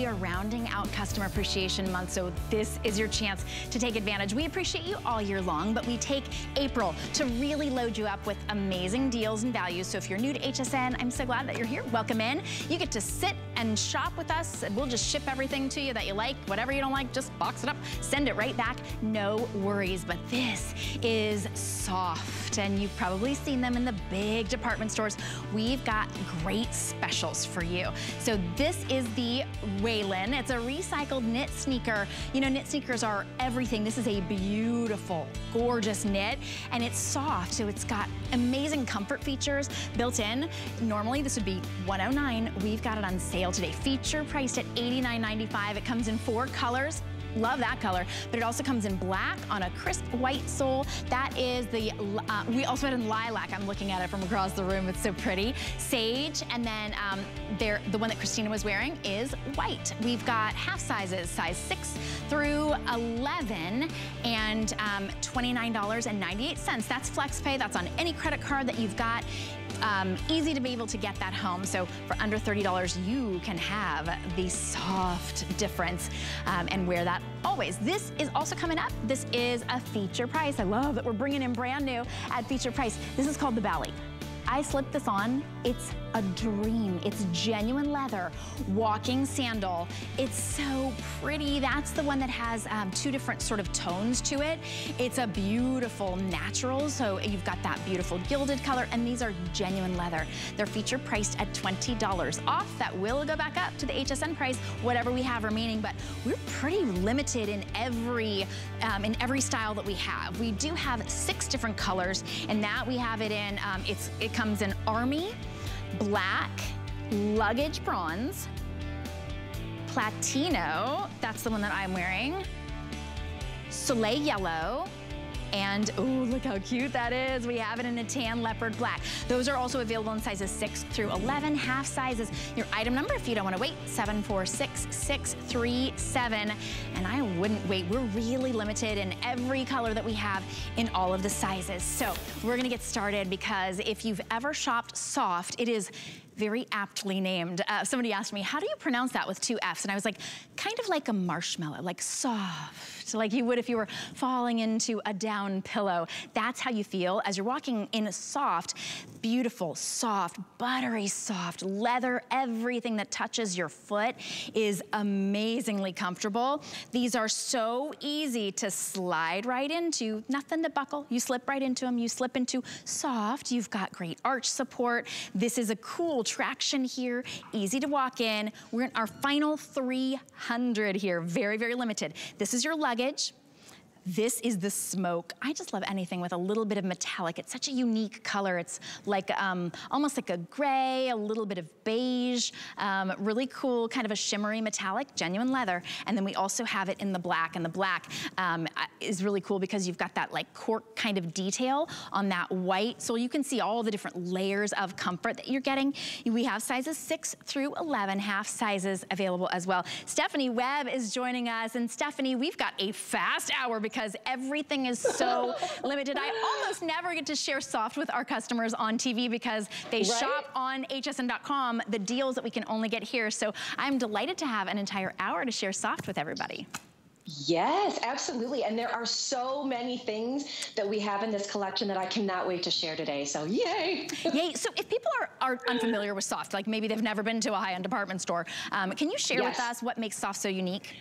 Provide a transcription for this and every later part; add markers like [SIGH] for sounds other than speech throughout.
We are rounding out Customer Appreciation Month, so this is your chance to take advantage. We appreciate you all year long, but we take April to really load you up with amazing deals and values. So if you're new to HSN, I'm so glad that you're here. Welcome in. You get to sit and shop with us, and we'll just ship everything to you that you like. Whatever you don't like, just box it up, send it right back. No worries. But this is Sofft, and you've probably seen them in the big department stores. We've got great specials for you. So this is the Waylon. It's a recycled knit sneaker. You know, knit sneakers are everything. This is a beautiful, gorgeous knit, and it's soft, so it's got amazing comfort features built in. Normally, this would be 109 We've got it on sale today. Feature priced at $89.95. It comes in four colors. Love that color, but it also comes in black on a crisp white sole. That is the, uh, we also had in lilac. I'm looking at it from across the room. It's so pretty. Sage, and then um, there, the one that Christina was wearing is white. We've got half sizes, size 6 through 11, and um, $29.98. That's flex pay. That's on any credit card that you've got um, easy to be able to get that home. So for under $30, you can have the Sofft difference um, and wear that always. This is also coming up. This is a feature price. I love that we're bringing in brand new at feature price. This is called the Bali. I slipped this on. It's a dream. It's genuine leather, walking sandal. It's so pretty. That's the one that has um, two different sort of tones to it. It's a beautiful natural, so you've got that beautiful gilded color, and these are genuine leather. They're feature priced at $20 off. That will go back up to the HSN price, whatever we have remaining, but we're pretty limited in every, um, in every style that we have. We do have six different colors, and that we have it in, um, it's, it comes in army, black, luggage bronze, platino, that's the one that I'm wearing, soleil yellow, and oh, look how cute that is. We have it in a tan leopard black. Those are also available in sizes 6 through 11, half sizes. Your item number, if you don't want to wait, 746637. And I wouldn't wait. We're really limited in every color that we have in all of the sizes. So we're going to get started because if you've ever shopped Sofft, it is very aptly named. Uh, somebody asked me, how do you pronounce that with two Fs? And I was like, kind of like a marshmallow, like soft like you would if you were falling into a down pillow. That's how you feel as you're walking in Sofft, beautiful, soft, buttery soft, leather, everything that touches your foot is amazingly comfortable. These are so easy to slide right into, nothing to buckle. You slip right into them, you slip into Sofft. You've got great arch support. This is a cool traction here, easy to walk in. We're in our final 300 here, very, very limited. This is your luggage luggage this is the smoke. I just love anything with a little bit of metallic. It's such a unique color. It's like um, almost like a gray, a little bit of beige, um, really cool, kind of a shimmery metallic, genuine leather. And then we also have it in the black, and the black um, is really cool because you've got that like cork kind of detail on that white. So you can see all the different layers of comfort that you're getting. We have sizes 6 through 11, half sizes available as well. Stephanie Webb is joining us. And Stephanie, we've got a fast hour because everything is so [LAUGHS] limited. I almost never get to share Sofft with our customers on TV because they right? shop on hsn.com the deals that we can only get here. So I'm delighted to have an entire hour to share Sofft with everybody. Yes, absolutely. And there are so many things that we have in this collection that I cannot wait to share today. So yay. [LAUGHS] yay. So if people are, are unfamiliar with Sofft, like maybe they've never been to a high-end department store, um, can you share yes. with us what makes Sofft so unique?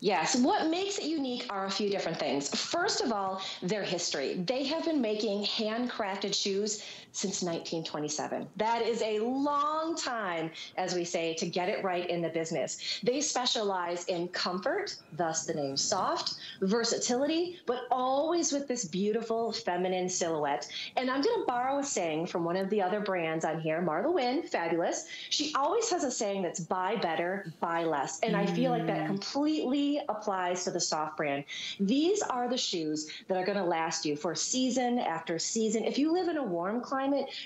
Yes, what makes it unique are a few different things. First of all, their history. They have been making handcrafted shoes since 1927. That is a long time, as we say, to get it right in the business. They specialize in comfort, thus the name Sofft, versatility, but always with this beautiful feminine silhouette. And I'm going to borrow a saying from one of the other brands on here, Marla Wynne, fabulous. She always has a saying that's buy better, buy less. And mm. I feel like that mm. completely applies to the Sofft brand. These are the shoes that are going to last you for season after season. If you live in a warm climate,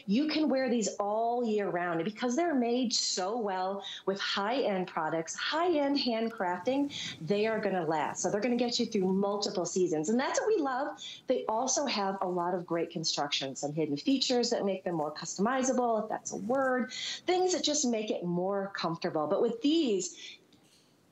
you can wear these all year round. And because they're made so well with high-end products, high-end handcrafting, they are going to last. So they're going to get you through multiple seasons. And that's what we love. They also have a lot of great construction, some hidden features that make them more customizable, if that's a word, things that just make it more comfortable. But with these,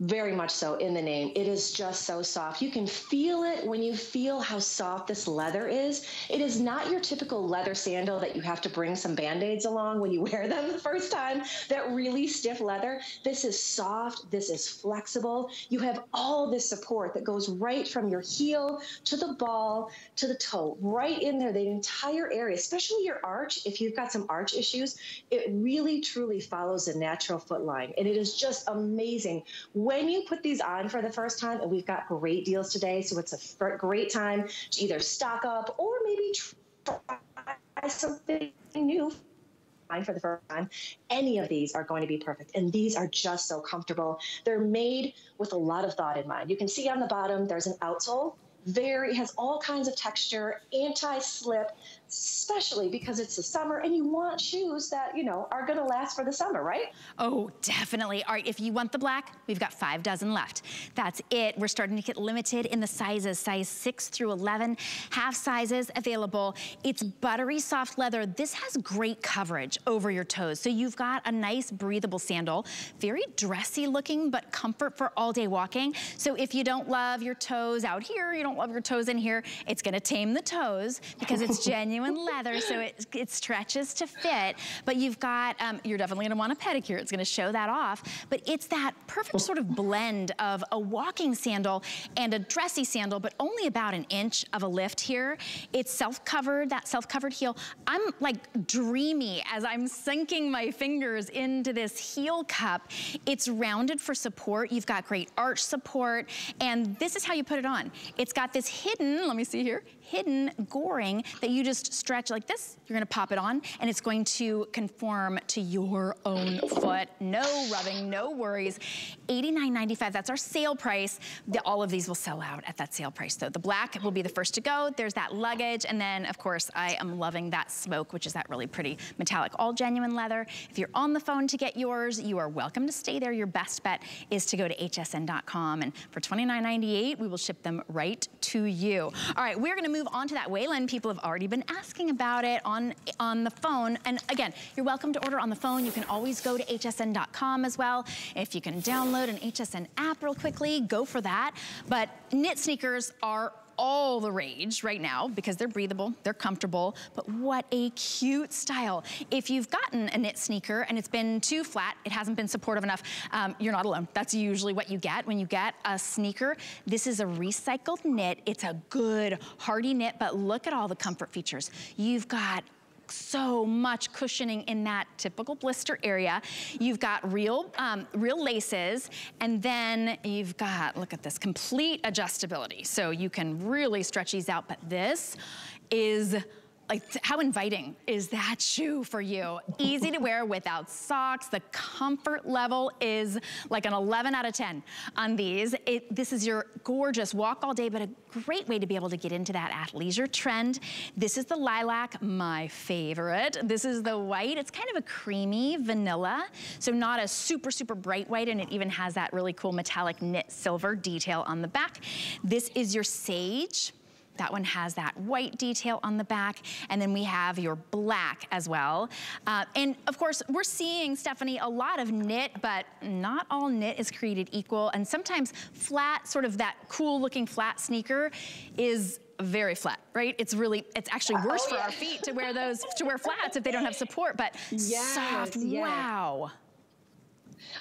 very much so in the name. It is just so soft. You can feel it when you feel how soft this leather is. It is not your typical leather sandal that you have to bring some band-aids along when you [LAUGHS] wear them the first time, that really stiff leather. This is soft, this is flexible. You have all this support that goes right from your heel to the ball to the toe, right in there, the entire area, especially your arch. If you've got some arch issues, it really truly follows the natural foot line. And it is just amazing when you put these on for the first time, and we've got great deals today, so it's a great time to either stock up or maybe try something new for the first time. Any of these are going to be perfect. And these are just so comfortable. They're made with a lot of thought in mind. You can see on the bottom, there's an outsole. Very, has all kinds of texture, anti-slip, especially because it's the summer and you want shoes that, you know, are gonna last for the summer, right? Oh, definitely. All right, if you want the black, we've got five dozen left. That's it. We're starting to get limited in the sizes, size six through 11, half sizes available. It's buttery soft leather. This has great coverage over your toes. So you've got a nice breathable sandal, very dressy looking, but comfort for all day walking. So if you don't love your toes out here, you don't love your toes in here, it's gonna tame the toes because it's genuine [LAUGHS] genuine leather, so it, it stretches to fit. But you've got, um, you're definitely gonna want a pedicure. It's gonna show that off. But it's that perfect sort of blend of a walking sandal and a dressy sandal, but only about an inch of a lift here. It's self-covered, that self-covered heel. I'm like dreamy as I'm sinking my fingers into this heel cup. It's rounded for support. You've got great arch support. And this is how you put it on. It's got this hidden, let me see here, hidden goring that you just stretch like this. You're gonna pop it on and it's going to conform to your own foot. No rubbing, no worries. $89.95, that's our sale price. The, all of these will sell out at that sale price though. The black will be the first to go. There's that luggage. And then of course, I am loving that smoke, which is that really pretty metallic, all genuine leather. If you're on the phone to get yours, you are welcome to stay there. Your best bet is to go to hsn.com. And for $29.98, we will ship them right to you. All right, we're gonna move on to that Wayland, People have already been asking about it on, on the phone. And again, you're welcome to order on the phone. You can always go to hsn.com as well. If you can download an HSN app real quickly, go for that. But knit sneakers are all the rage right now because they're breathable, they're comfortable, but what a cute style. If you've gotten a knit sneaker and it's been too flat, it hasn't been supportive enough, um, you're not alone. That's usually what you get when you get a sneaker. This is a recycled knit. It's a good, hardy knit, but look at all the comfort features. You've got so much cushioning in that typical blister area. You've got real, um, real laces, and then you've got, look at this, complete adjustability. So you can really stretch these out, but this is like how inviting is that shoe for you? Easy to wear without socks. The comfort level is like an 11 out of 10 on these. It, this is your gorgeous walk all day, but a great way to be able to get into that athleisure trend. This is the lilac, my favorite. This is the white. It's kind of a creamy vanilla, so not a super, super bright white, and it even has that really cool metallic knit silver detail on the back. This is your sage. That one has that white detail on the back. And then we have your black as well. Uh, and of course, we're seeing, Stephanie, a lot of knit, but not all knit is created equal. And sometimes flat, sort of that cool looking flat sneaker is very flat, right? It's really, it's actually uh, worse oh, for yeah. our feet to wear those, to wear flats if they don't have support, but [LAUGHS] yes, soft, yes. wow.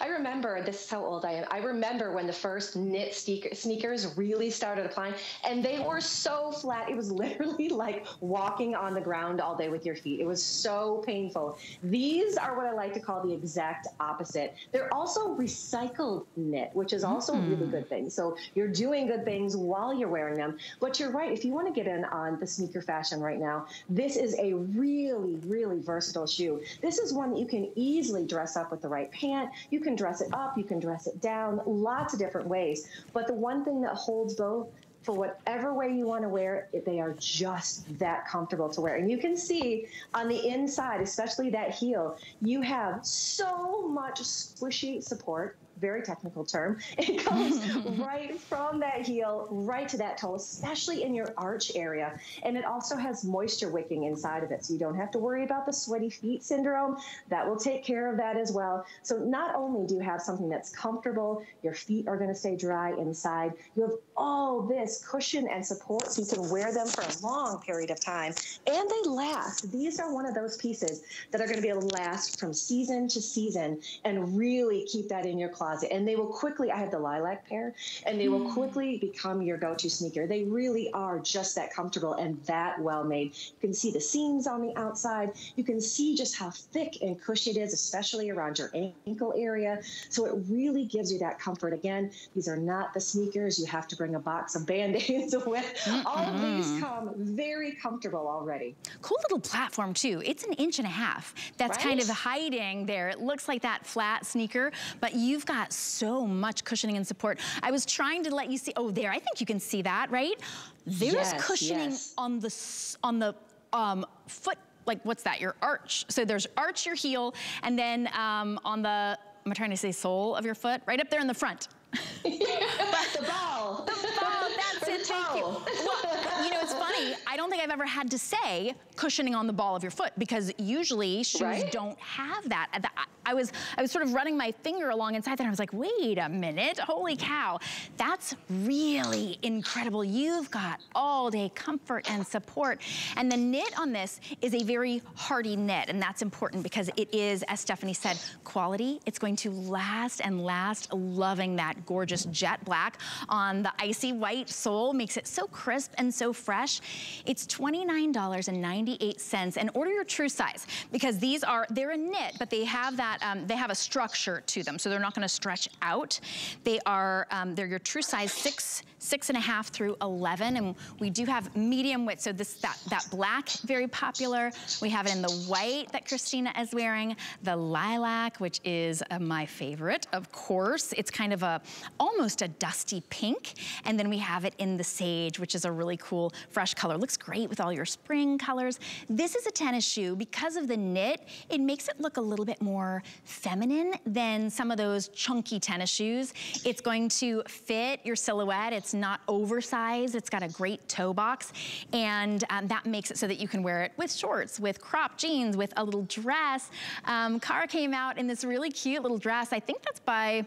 I remember, this is how old I am. I remember when the first knit sneakers really started applying, and they were so flat. It was [LAUGHS] literally like walking on the ground all day with your feet. It was so painful. These are what I like to call the exact opposite. They're also recycled knit, which is also mm. a really mm. good thing. So you're doing good things while you're wearing them. But you're right. If you want to get in on the sneaker fashion right now, this is a really, really versatile shoe. This is one that you can easily dress up with the right pant. You can dress it up, you can dress it down, lots of different ways. But the one thing that holds both for whatever way you want to wear it, they are just that comfortable to wear. And you can see on the inside, especially that heel, you have so much squishy support very technical term. [LAUGHS] It goes [LAUGHS] right from that heel right to that toe, especially in your arch area. And it also has moisture wicking inside of it. So you don't have to worry about the sweaty feet syndrome. That will take care of that as well. So not only do you have something that's comfortable, your feet are going to stay dry inside, you have all this cushion and support so you can wear them for a long period of time. And they last. These are one of those pieces that are going to be able to last from season to season and really keep that in your closet closet and they will quickly, I have the lilac pair, and they will hmm. quickly become your go to sneaker. They really are just that comfortable and that well made. You can see the seams on the outside. You can see just how thick and cushy it is, especially around your ankle area. So it really gives you that comfort. Again, these are not the sneakers you have to bring a box of band aids [LAUGHS] with. Mm-hmm. All of these come very comfortable already. Cool little platform, too. It's an inch and a half. That's right? kind of hiding there. It looks like that flat sneaker, but you've got so much cushioning and support. I was trying to let you see, oh there, I think you can see that, right? There's yes, cushioning yes. on the, on the um, foot, like what's that, your arch. So there's arch your heel, and then um, on the, am I trying to say sole of your foot? Right up there in the front. [LAUGHS] the ball. The ball, that's [LAUGHS] it, thank you. Well, you know, it's funny, I don't think I've ever had to say cushioning on the ball of your foot because usually shoes right? don't have that. I was, I was sort of running my finger along inside there and I was like, wait a minute, holy cow. That's really incredible. You've got all day comfort and support. And the knit on this is a very hardy knit and that's important because it is, as Stephanie said, quality. It's going to last and last, loving that gorgeous jet black on the icy white sole. Makes it so crisp and so fresh. It's $29.98 and order your true size because these are, they're a knit, but they have that um, they have a structure to them, so they're not gonna stretch out. They are, um, they're your true size six, six and a half through 11, and we do have medium width, so this that, that black, very popular. We have it in the white that Christina is wearing, the lilac, which is uh, my favorite, of course. It's kind of a, almost a dusty pink, and then we have it in the sage, which is a really cool, fresh color. Looks great with all your spring colors. This is a tennis shoe. Because of the knit, it makes it look a little bit more feminine than some of those chunky tennis shoes. It's going to fit your silhouette. It's not oversized. It's got a great toe box. And um, that makes it so that you can wear it with shorts, with crop jeans, with a little dress. Um, Cara came out in this really cute little dress. I think that's by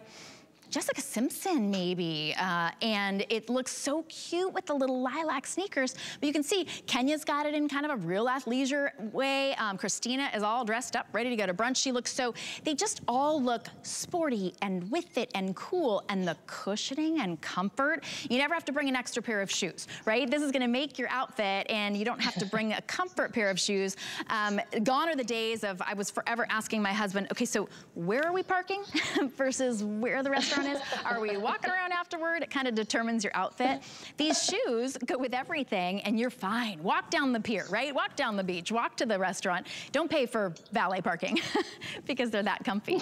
Jessica Simpson maybe. Uh, and it looks so cute with the little lilac sneakers. But you can see Kenya's got it in kind of a real athleisure way. Um, Christina is all dressed up, ready to go to brunch. She looks so, they just all look sporty and with it and cool. And the cushioning and comfort, you never have to bring an extra pair of shoes, right? This is gonna make your outfit and you don't have to bring a [LAUGHS] comfort pair of shoes. Um, gone are the days of, I was forever asking my husband, okay, so where are we parking [LAUGHS] versus where the restaurant is. Are we walking around afterward? It kind of determines your outfit. These shoes go with everything and you're fine. Walk down the pier, right? Walk down the beach, walk to the restaurant. Don't pay for valet parking [LAUGHS] because they're that comfy.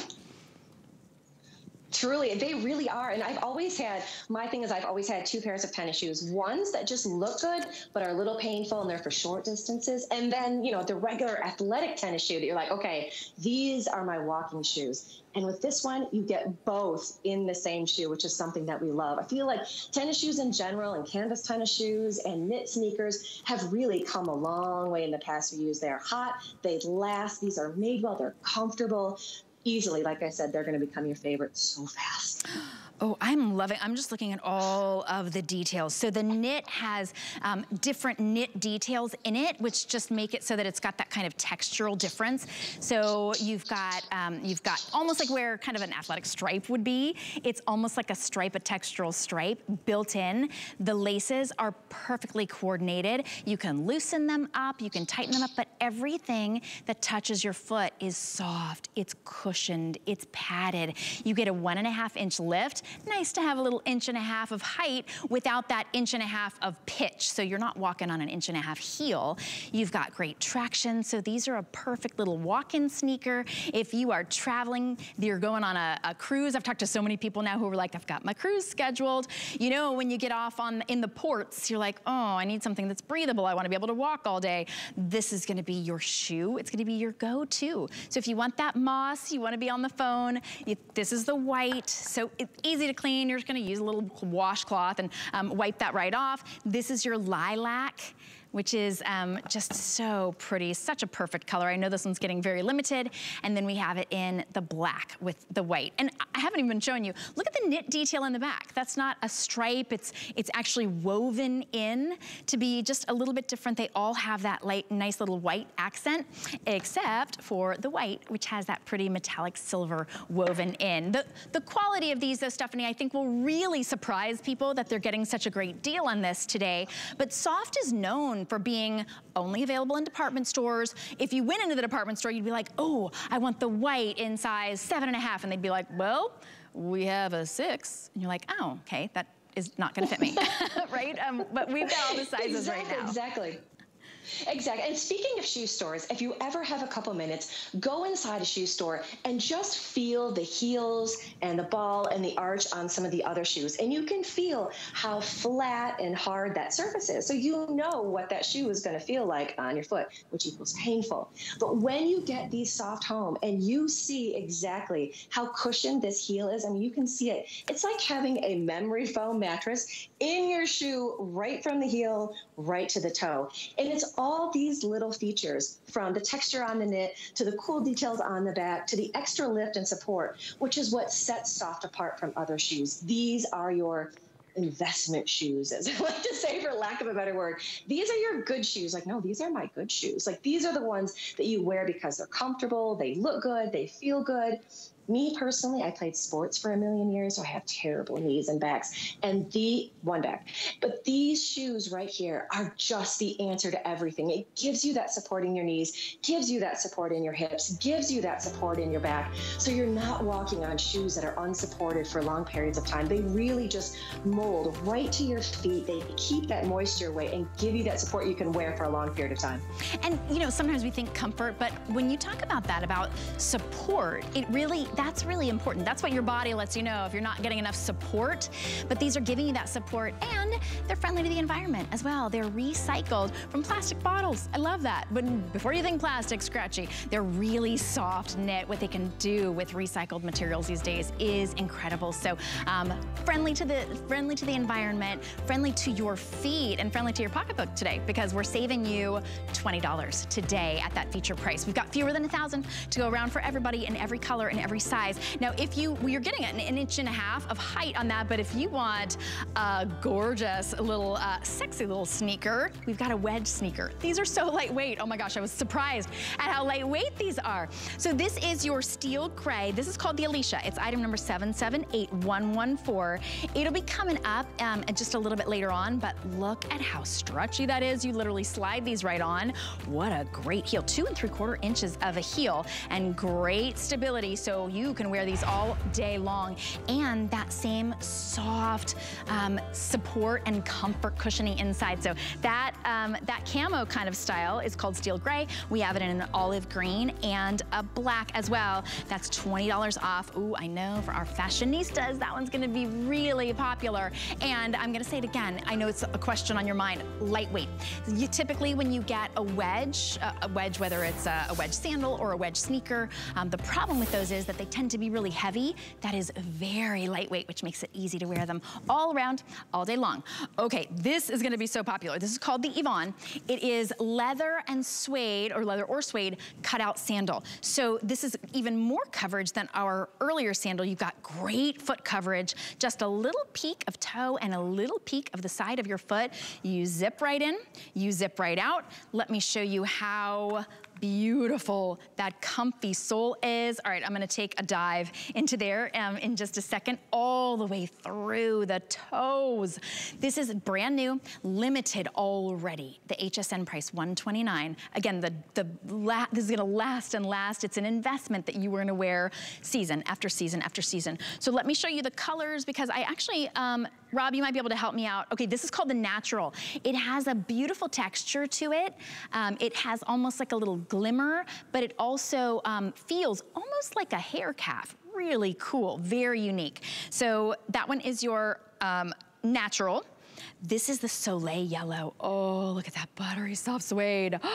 Truly, they really are. And I've always had, my thing is, I've always had two pairs of tennis shoes. Ones that just look good, but are a little painful and they're for short distances. And then, you know, the regular athletic tennis shoe that you're like, okay, these are my walking shoes. And with this one, you get both in the same shoe, which is something that we love. I feel like tennis shoes in general and canvas tennis shoes and knit sneakers have really come a long way in the past few years. They're hot, they last, these are made well, they're comfortable easily, like I said, they're going to become your favorite so fast. [GASPS] [GASPS] [GASPS] Oh, I'm loving, I'm just looking at all of the details. So the knit has um, different knit details in it, which just make it so that it's got that kind of textural difference. So you've got, um, you've got almost like where kind of an athletic stripe would be. It's almost like a stripe, a textural stripe built in. The laces are perfectly coordinated. You can loosen them up, you can tighten them up, but everything that touches your foot is soft, it's cushioned, it's padded. You get a one and a half inch lift nice to have a little inch and a half of height without that inch and a half of pitch. So you're not walking on an inch and a half heel. You've got great traction. So these are a perfect little walk-in sneaker. If you are traveling, you're going on a, a cruise. I've talked to so many people now who are like, I've got my cruise scheduled. You know, when you get off on in the ports, you're like, oh, I need something that's breathable. I want to be able to walk all day. This is going to be your shoe. It's going to be your go-to. So if you want that moss, you want to be on the phone, you, this is the white. So it's easy to clean. You're just going to use a little washcloth and um, wipe that right off. This is your lilac which is um, just so pretty, such a perfect color. I know this one's getting very limited. And then we have it in the black with the white. And I haven't even shown you, look at the knit detail in the back. That's not a stripe, it's, it's actually woven in to be just a little bit different. They all have that light, nice little white accent, except for the white, which has that pretty metallic silver woven in. The, the quality of these though, Stephanie, I think will really surprise people that they're getting such a great deal on this today. But Sofft is known for being only available in department stores. If you went into the department store, you'd be like, oh, I want the white in size seven and a half. And they'd be like, well, we have a six. And you're like, oh, okay, that is not gonna fit me, [LAUGHS] [LAUGHS] right? Um, but we've got all the sizes exactly, right now. Exactly. Exactly. And speaking of shoe stores, if you ever have a couple minutes, go inside a shoe store and just feel the heels and the ball and the arch on some of the other shoes. And you can feel how flat and hard that surface is. So you know what that shoe is going to feel like on your foot, which equals painful. But when you get these Sofft home and you see exactly how cushioned this heel is, I mean, you can see it. It's like having a memory foam mattress in your shoe right from the heel right to the toe. And it's all these little features from the texture on the knit to the cool details on the back to the extra lift and support, which is what sets Sofft apart from other shoes. These are your investment shoes, as [LAUGHS] I like to say, for lack of a better word. These are your good shoes. Like, no, these are my good shoes. Like, these are the ones that you wear because they're comfortable, they look good, they feel good, me personally, I played sports for a million years, so I have terrible knees and backs, and the one back. But these shoes right here are just the answer to everything. It gives you that support in your knees, gives you that support in your hips, gives you that support in your back. So you're not walking on shoes that are unsupported for long periods of time. They really just mold right to your feet. They keep that moisture away and give you that support you can wear for a long period of time. And you know, sometimes we think comfort, but when you talk about that, about support, it really, that's really important. That's what your body lets you know if you're not getting enough support. But these are giving you that support and they're friendly to the environment as well. They're recycled from plastic bottles. I love that. But before you think plastic, scratchy, they're really soft knit. What they can do with recycled materials these days is incredible. So um, friendly to the friendly to the environment, friendly to your feet, and friendly to your pocketbook today because we're saving you $20 today at that feature price. We've got fewer than a thousand to go around for everybody in every color and every size. Now, if you, well, you're getting an, inch and a half of height on that, but if you want a gorgeous little, uh, sexy little sneaker, we've got a wedge sneaker. These are so lightweight. Oh my gosh, I was surprised at how lightweight these are. So this is your steel gray. This is called the Alicia. It's item number 778114. It'll be coming up um, just a little bit later on, but look at how stretchy that is. You literally slide these right on. What a great heel. Two and three quarter inches of a heel and great stability. So you can wear these all day long. And that same soft um, support and comfort cushioning inside. So that, um, that camo kind of style is called steel gray. We have it in an olive green and a black as well. That's $20 off. Ooh, I know for our fashionistas, that one's gonna be really popular. And I'm gonna say it again. I know it's a question on your mind, lightweight. You typically, when you get a wedge, a wedge, whether it's a, a wedge sandal or a wedge sneaker, um, the problem with those is that they tend to be really heavy. That is very lightweight, which makes it easy to wear them all around, all day long. Okay, this is gonna be so popular. This is called the Yvonne. It is leather and suede, or leather or suede, cutout sandal. So this is even more coverage than our earlier sandal. You've got great foot coverage, just a little peek of toe and a little peek of the side of your foot. You zip right in, you zip right out. Let me show you how beautiful that comfy sole is. All right, I'm gonna take a dive into there um, in just a second, all the way through the toes. This is brand new, limited already. The HSN price, 129. Again, the, the this is gonna last and last. It's an investment that you were gonna wear season after season after season. So let me show you the colors because I actually, um, Rob, you might be able to help me out. Okay, this is called the natural. It has a beautiful texture to it. Um, it has almost like a little glimmer, but it also um, feels almost like a hair calf. Really cool, very unique. So that one is your um, natural. This is the Soleil Yellow. Oh, look at that buttery soft suede. [GASPS]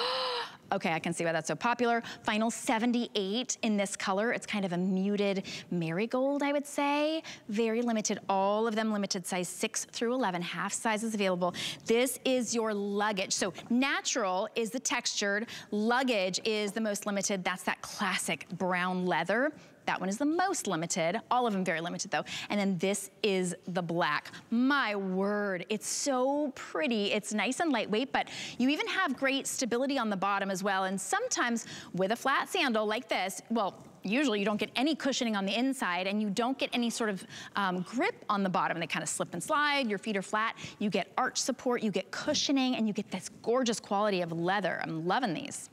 Okay, I can see why that's so popular. Final 78 in this color. It's kind of a muted marigold, I would say. Very limited, all of them limited size 6 through 11, half sizes available. This is your luggage. So natural is the textured, luggage is the most limited. That's that classic brown leather. That one is the most limited. All of them very limited though. And then this is the black. My word, it's so pretty. It's nice and lightweight, but you even have great stability on the bottom as well. And sometimes with a flat sandal like this, well, usually you don't get any cushioning on the inside and you don't get any sort of um, grip on the bottom. They kind of slip and slide, your feet are flat. You get arch support, you get cushioning, and you get this gorgeous quality of leather. I'm loving these.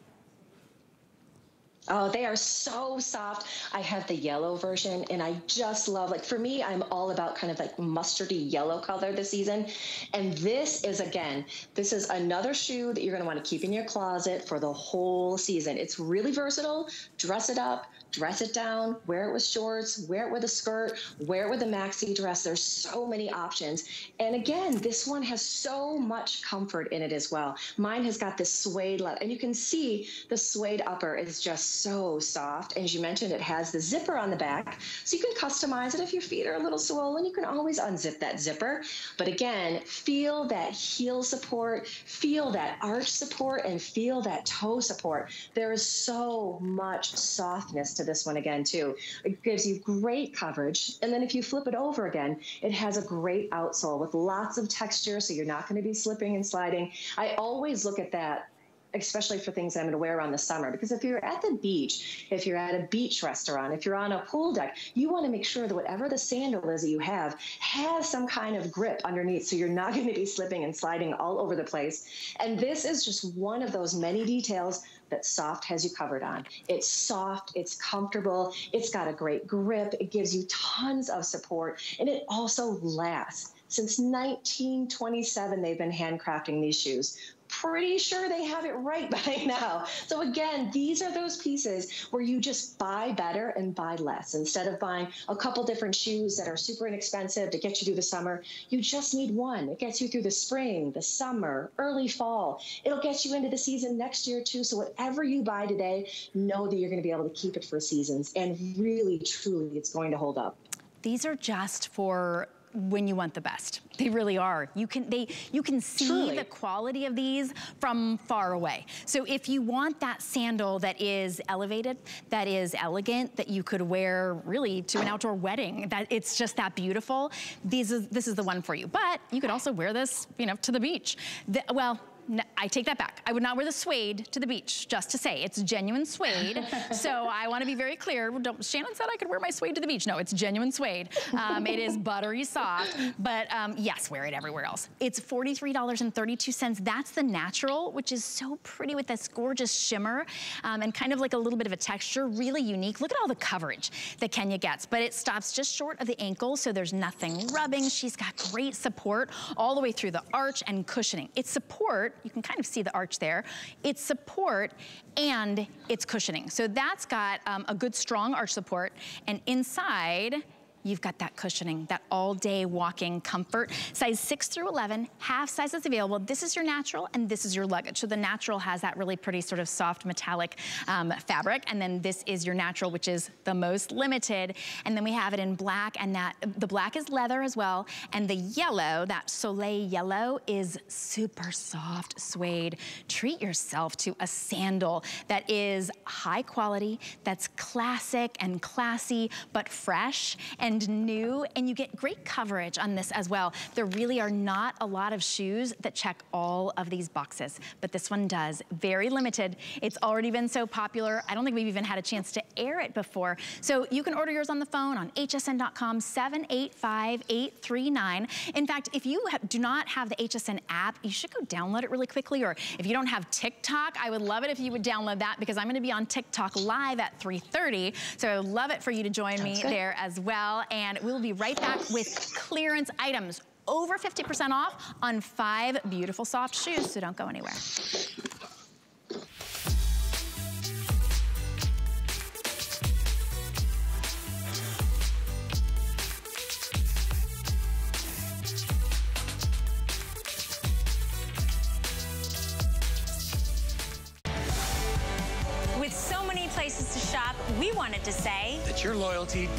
Oh, they are so soft. I have the yellow version and I just love, like for me, I'm all about kind of like mustardy yellow color this season. And this is, again, this is another shoe that you're gonna wanna keep in your closet for the whole season. It's really versatile, dress it up, dress it down, wear it with shorts, wear it with a skirt, wear it with a maxi dress. There's so many options. And again, this one has so much comfort in it as well. Mine has got this suede leather, and you can see the suede upper is just so soft. As you mentioned, it has the zipper on the back, so you can customize it if your feet are a little swollen. You can always unzip that zipper. But again, feel that heel support, feel that arch support, and feel that toe support. There is so much softness to this one again too. It gives you great coverage. And then if you flip it over again, it has a great outsole with lots of texture, so you're not going to be slipping and sliding. I always look at that especially for things I'm going to wear around the summer. Because if you're at the beach, if you're at a beach restaurant, if you're on a pool deck, you want to make sure that whatever the sandal is that you have has some kind of grip underneath so you're not going to be slipping and sliding all over the place. And this is just one of those many details that Sofft has you covered on. It's soft, it's comfortable, it's got a great grip, it gives you tons of support, and it also lasts. Since 1927, they've been handcrafting these shoes pretty sure they have it right [LAUGHS] by now. So again, these are those pieces where you just buy better and buy less. Instead of buying a couple different shoes that are super inexpensive to get you through the summer, you just need one. It gets you through the spring, the summer, early fall. It'll get you into the season next year too. So whatever you buy today, know that you're going to be able to keep it for seasons. And really, truly, it's going to hold up. These are just for when you want the best. They really are. You can they you can see Truly. the quality of these from far away. So if you want that sandal that is elevated, that is elegant, that you could wear really to an outdoor wedding, that it's just that beautiful, these is, this is the one for you. But you could also wear this, you know, to the beach. The, well, no, I take that back. I would not wear the suede to the beach, just to say. It's genuine suede. [LAUGHS] so I want to be very clear. Don't, Shannon said I could wear my suede to the beach. No, it's genuine suede. Um, it is buttery soft, but um, yes, wear it everywhere else. It's $43.32. That's the natural, which is so pretty with this gorgeous shimmer um, and kind of like a little bit of a texture, really unique. Look at all the coverage that Kenya gets, but it stops just short of the ankle, so there's nothing rubbing. She's got great support all the way through the arch and cushioning. It's support you can kind of see the arch there. It's support and it's cushioning. So that's got um, a good strong arch support. And inside, you've got that cushioning, that all day walking comfort. Size six through 11, half sizes available. This is your natural and this is your luggage. So the natural has that really pretty sort of soft metallic um, fabric. And then this is your natural, which is the most limited. And then we have it in black and that the black is leather as well. And the yellow, that Soleil yellow is super soft suede. Treat yourself to a sandal that is high quality, that's classic and classy, but fresh. And and new, and you get great coverage on this as well. There really are not a lot of shoes that check all of these boxes, but this one does. Very limited. It's already been so popular. I don't think we've even had a chance to air it before. So you can order yours on the phone on hsn.com 785839. In fact, if you do not have the HSN app, you should go download it really quickly. Or if you don't have TikTok, I would love it if you would download that because I'm gonna be on TikTok live at 3.30. So I would love it for you to join Sounds me good. there as well. And we'll be right back with clearance items over 50% off on five beautiful Sofft shoes, so don't go anywhere.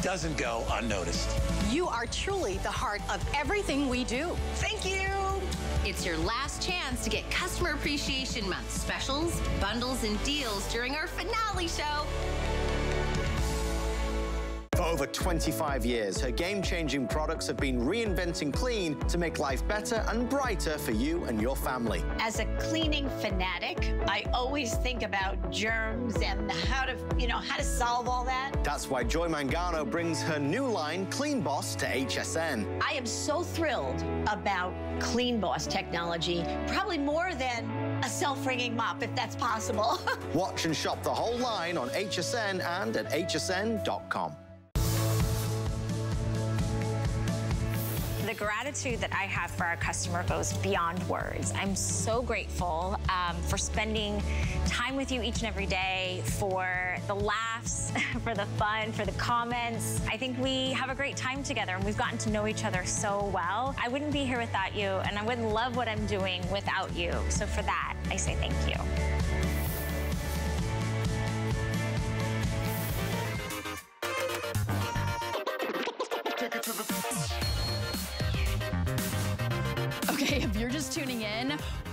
Doesn't go unnoticed. You are truly the heart of everything we do. Thank you. It's your last chance to get Customer Appreciation Month specials, bundles, and deals during our finale show. For over 25 years, her game-changing products have been reinventing clean to make life better and brighter for you and your family. As a cleaning fanatic, I always think about germs and how to, you know, how to solve all that. That's why Joy Mangano brings her new line, Clean Boss, to HSN. I am so thrilled about Clean Boss technology, probably more than a self-wringing mop, if that's possible. [LAUGHS] Watch and shop the whole line on HSN and at hsn.com. the gratitude that I have for our customer goes beyond words. I'm so grateful um, for spending time with you each and every day, for the laughs, for the fun, for the comments. I think we have a great time together and we've gotten to know each other so well. I wouldn't be here without you and I wouldn't love what I'm doing without you. So for that, I say thank you.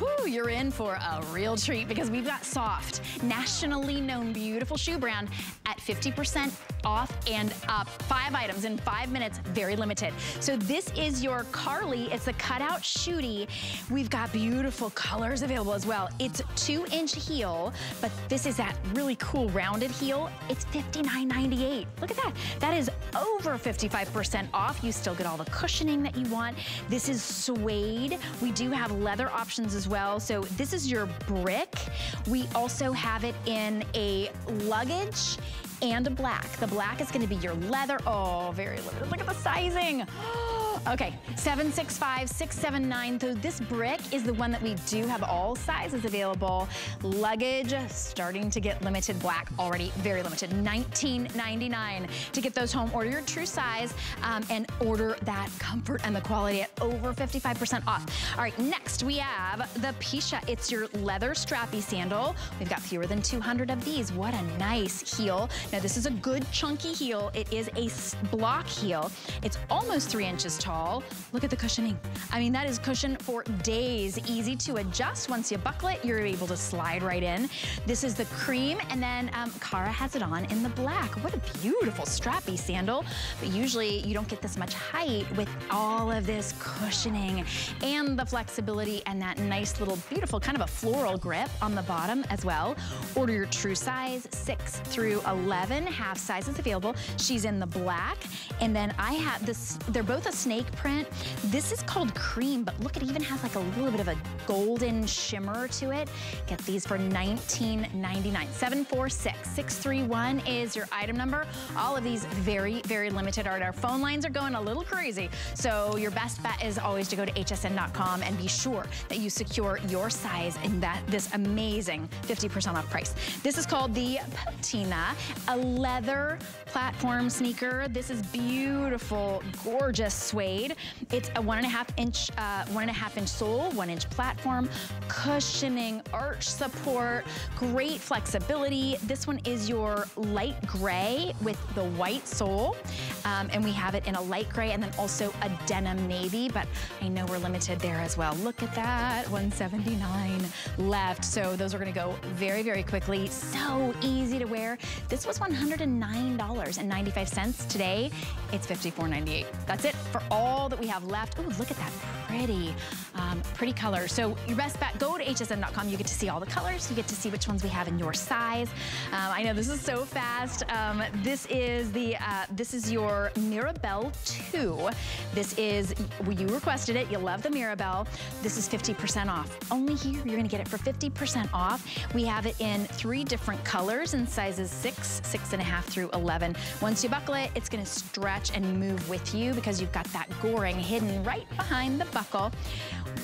Whoo, you're in for a real treat because we've got Sofft, nationally known beautiful shoe brand at 50% off and up. Five items in five minutes, very limited. So this is your Carly. It's a cutout shooty. We've got beautiful colors available as well. It's two inch heel, but this is that really cool rounded heel. It's $59.98. Look at that. That is over 55% off. You still get all the cushioning that you want. This is suede we do have leather options as well. So this is your brick. We also have it in a luggage and a black. The black is gonna be your leather. Oh, very limited. Look at the sizing. [GASPS] Oh, Okay, 765-679. So this brick is the one that we do have all sizes available. Luggage starting to get limited black already, very limited. $19.99 to get those home. Order your true size um, and order that comfort and the quality at over 55% off. All right, next we have the Pisha. It's your leather strappy sandal. We've got fewer than 200 of these. What a nice heel. Now this is a good chunky heel. It is a block heel. It's almost three inches tall tall. Look at the cushioning. I mean, that is cushion for days. Easy to adjust. Once you buckle it, you're able to slide right in. This is the cream, and then um, Cara has it on in the black. What a beautiful strappy sandal. But usually you don't get this much height with all of this cushioning and the flexibility and that nice little beautiful kind of a floral grip on the bottom as well. Order your true size, 6 through 11, half sizes available. She's in the black. And then I have this, they're both a snake snake print. This is called cream, but look, it even has like a little bit of a golden shimmer to it. Get these for $19.99. 746-631 is your item number. All of these very, very limited. Our, our phone lines are going a little crazy. So your best bet is always to go to hsn.com and be sure that you secure your size in that this amazing 50% off price. This is called the Patina, a leather platform sneaker. This is beautiful, gorgeous suede It's a one and a half inch, uh, one and a half inch sole, one inch platform, cushioning, arch support, great flexibility. This one is your light gray with the white sole. Um, and we have it in a light gray and then also a denim navy, but I know we're limited there as well. Look at that, 179 left. So those are gonna go very, very quickly. So easy to wear. This was $109.95. Today, it's $54.98. That's it for all that we have left. Oh, look at that pretty, um, pretty color. So your best bet, go to hsn.com. You get to see all the colors. You get to see which ones we have in your size. Um, I know this is so fast. Um, this is the, uh, this is your Mirabelle 2. This is, you requested it. You love the Mirabelle. This is 50% off. Only here, you're gonna get it for 50% off. We have it in three different colors in sizes six, six and a half through 11. Once you buckle it, it's gonna stretch and move with you because you've got that goring hidden right behind the buckle.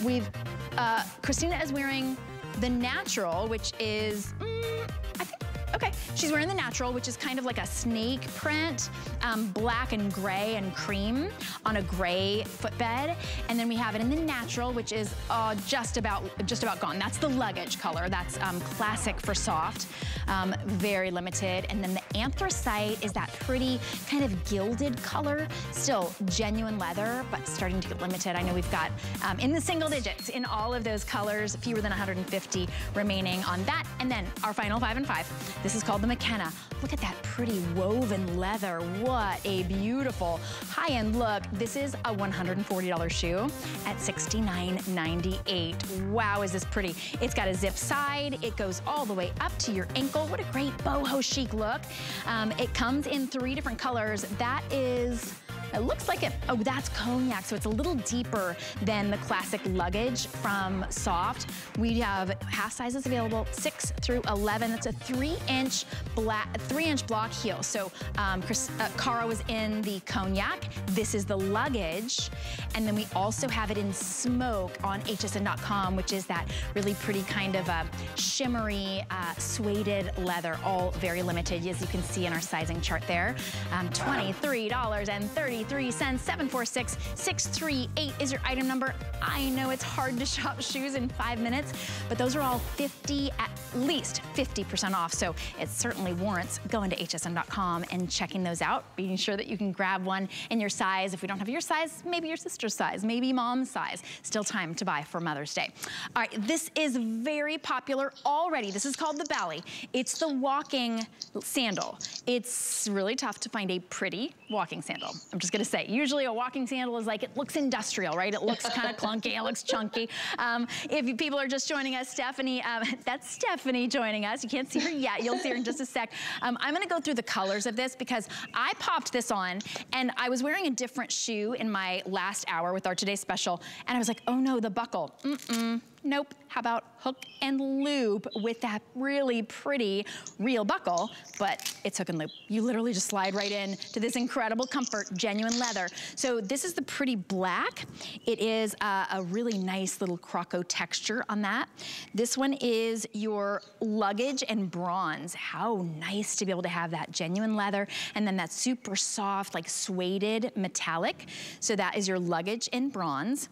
We've, uh, Christina is wearing the natural, which is, mm, I think Okay, she's wearing the natural, which is kind of like a snake print, um, black and gray and cream on a gray footbed. And then we have it in the natural, which is uh, just about just about gone. That's the luggage color. That's um, classic for Sofft, um, very limited. And then the anthracite is that pretty kind of gilded color, still genuine leather, but starting to get limited. I know we've got um, in the single digits in all of those colors, fewer than 150 remaining on that. And then our final five and five. This is called the McKenna. Look at that pretty woven leather. What a beautiful high-end look. This is a $140 shoe at $69.98. Wow, is this pretty. It's got a zip side. It goes all the way up to your ankle. What a great boho chic look. Um, it comes in three different colors. That is it looks like it, oh, that's cognac, so it's a little deeper than the classic luggage from Sofft. We have half sizes available, six through 11. It's a three inch black, three inch block heel. So um, Chris, uh, Cara was in the cognac. This is the luggage. And then we also have it in smoke on hsn.com, which is that really pretty kind of a shimmery, uh, suede leather, all very limited, as you can see in our sizing chart there. Um, $23.30 33 cents. 746 638 is your item number. I know it's hard to [LAUGHS] shop shoes in five minutes, but those are all 50, at least 50% off. So it certainly warrants going to hsn.com and checking those out, being sure that you can grab one in your size. If we don't have your size, maybe your sister's size, maybe mom's size. Still time to buy for Mother's Day. All right, this is very popular already. This is called the Bally. It's the walking sandal. It's really tough to find a pretty walking sandal. I'm just just gonna say. Usually a walking sandal is like, it looks industrial, right? It looks kind of [LAUGHS] clunky, it looks chunky. Um, if people are just joining us, Stephanie, um, [LAUGHS] that's Stephanie joining us. You can't see her yet, you'll see her in just a sec. Um, I'm gonna go through the colors of this because I popped this on and I was wearing a different shoe in my last hour with our Today Special and I was like, oh no, the buckle, mm-mm. Nope, how about hook and loop with that really pretty real buckle, but it's hook and loop. You literally just slide right in to this incredible comfort, genuine leather. So this is the pretty black. It is uh, a really nice little croco texture on that. This one is your luggage and bronze. How nice to be able to have that genuine leather and then that super soft, like suede metallic. So that is your luggage in bronze.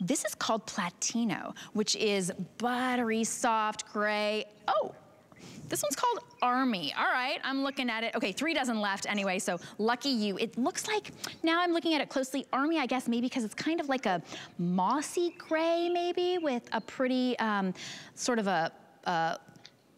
This is called Platino, which is buttery, soft, gray. Oh, this one's called Army. All right, I'm looking at it. Okay, three dozen left anyway, so lucky you. It looks like, now I'm looking at it closely, Army, I guess maybe because it's kind of like a mossy gray maybe with a pretty um, sort of a, a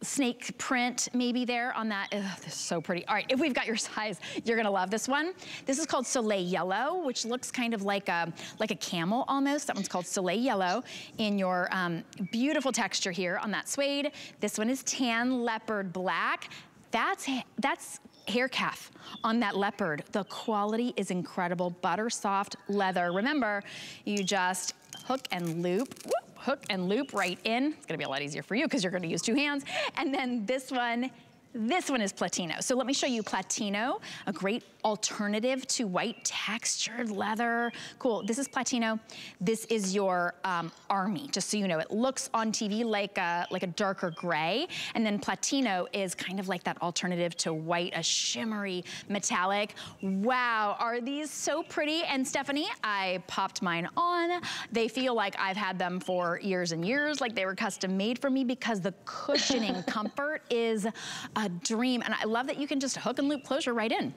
snake print maybe there on that. Ugh, this is so pretty. All right, if we've got your [LAUGHS] size, you're gonna love this one. This is called Soleil Yellow, which looks kind of like a, like a camel almost. That one's called Soleil Yellow in your um, beautiful texture here on that suede. This one is tan leopard black. That's, that's hair calf on that leopard. The quality is incredible, butter soft leather. Remember, you just hook and loop. Whoop hook and loop right in. It's gonna be a lot easier for you because you're gonna use two hands. And then this one, This one is Platino. So let me show you Platino, a great alternative to white textured leather. Cool, this is Platino. This is your um, Army, just so you know. It looks on TV like a, like a darker gray. And then Platino is kind of like that alternative to white, a shimmery metallic. Wow, are these so pretty? And Stephanie, I popped mine on. They feel like I've had them for years and years, like they were custom made for me because the cushioning [LAUGHS] comfort is a dream. And I love that you can just hook and loop closure right in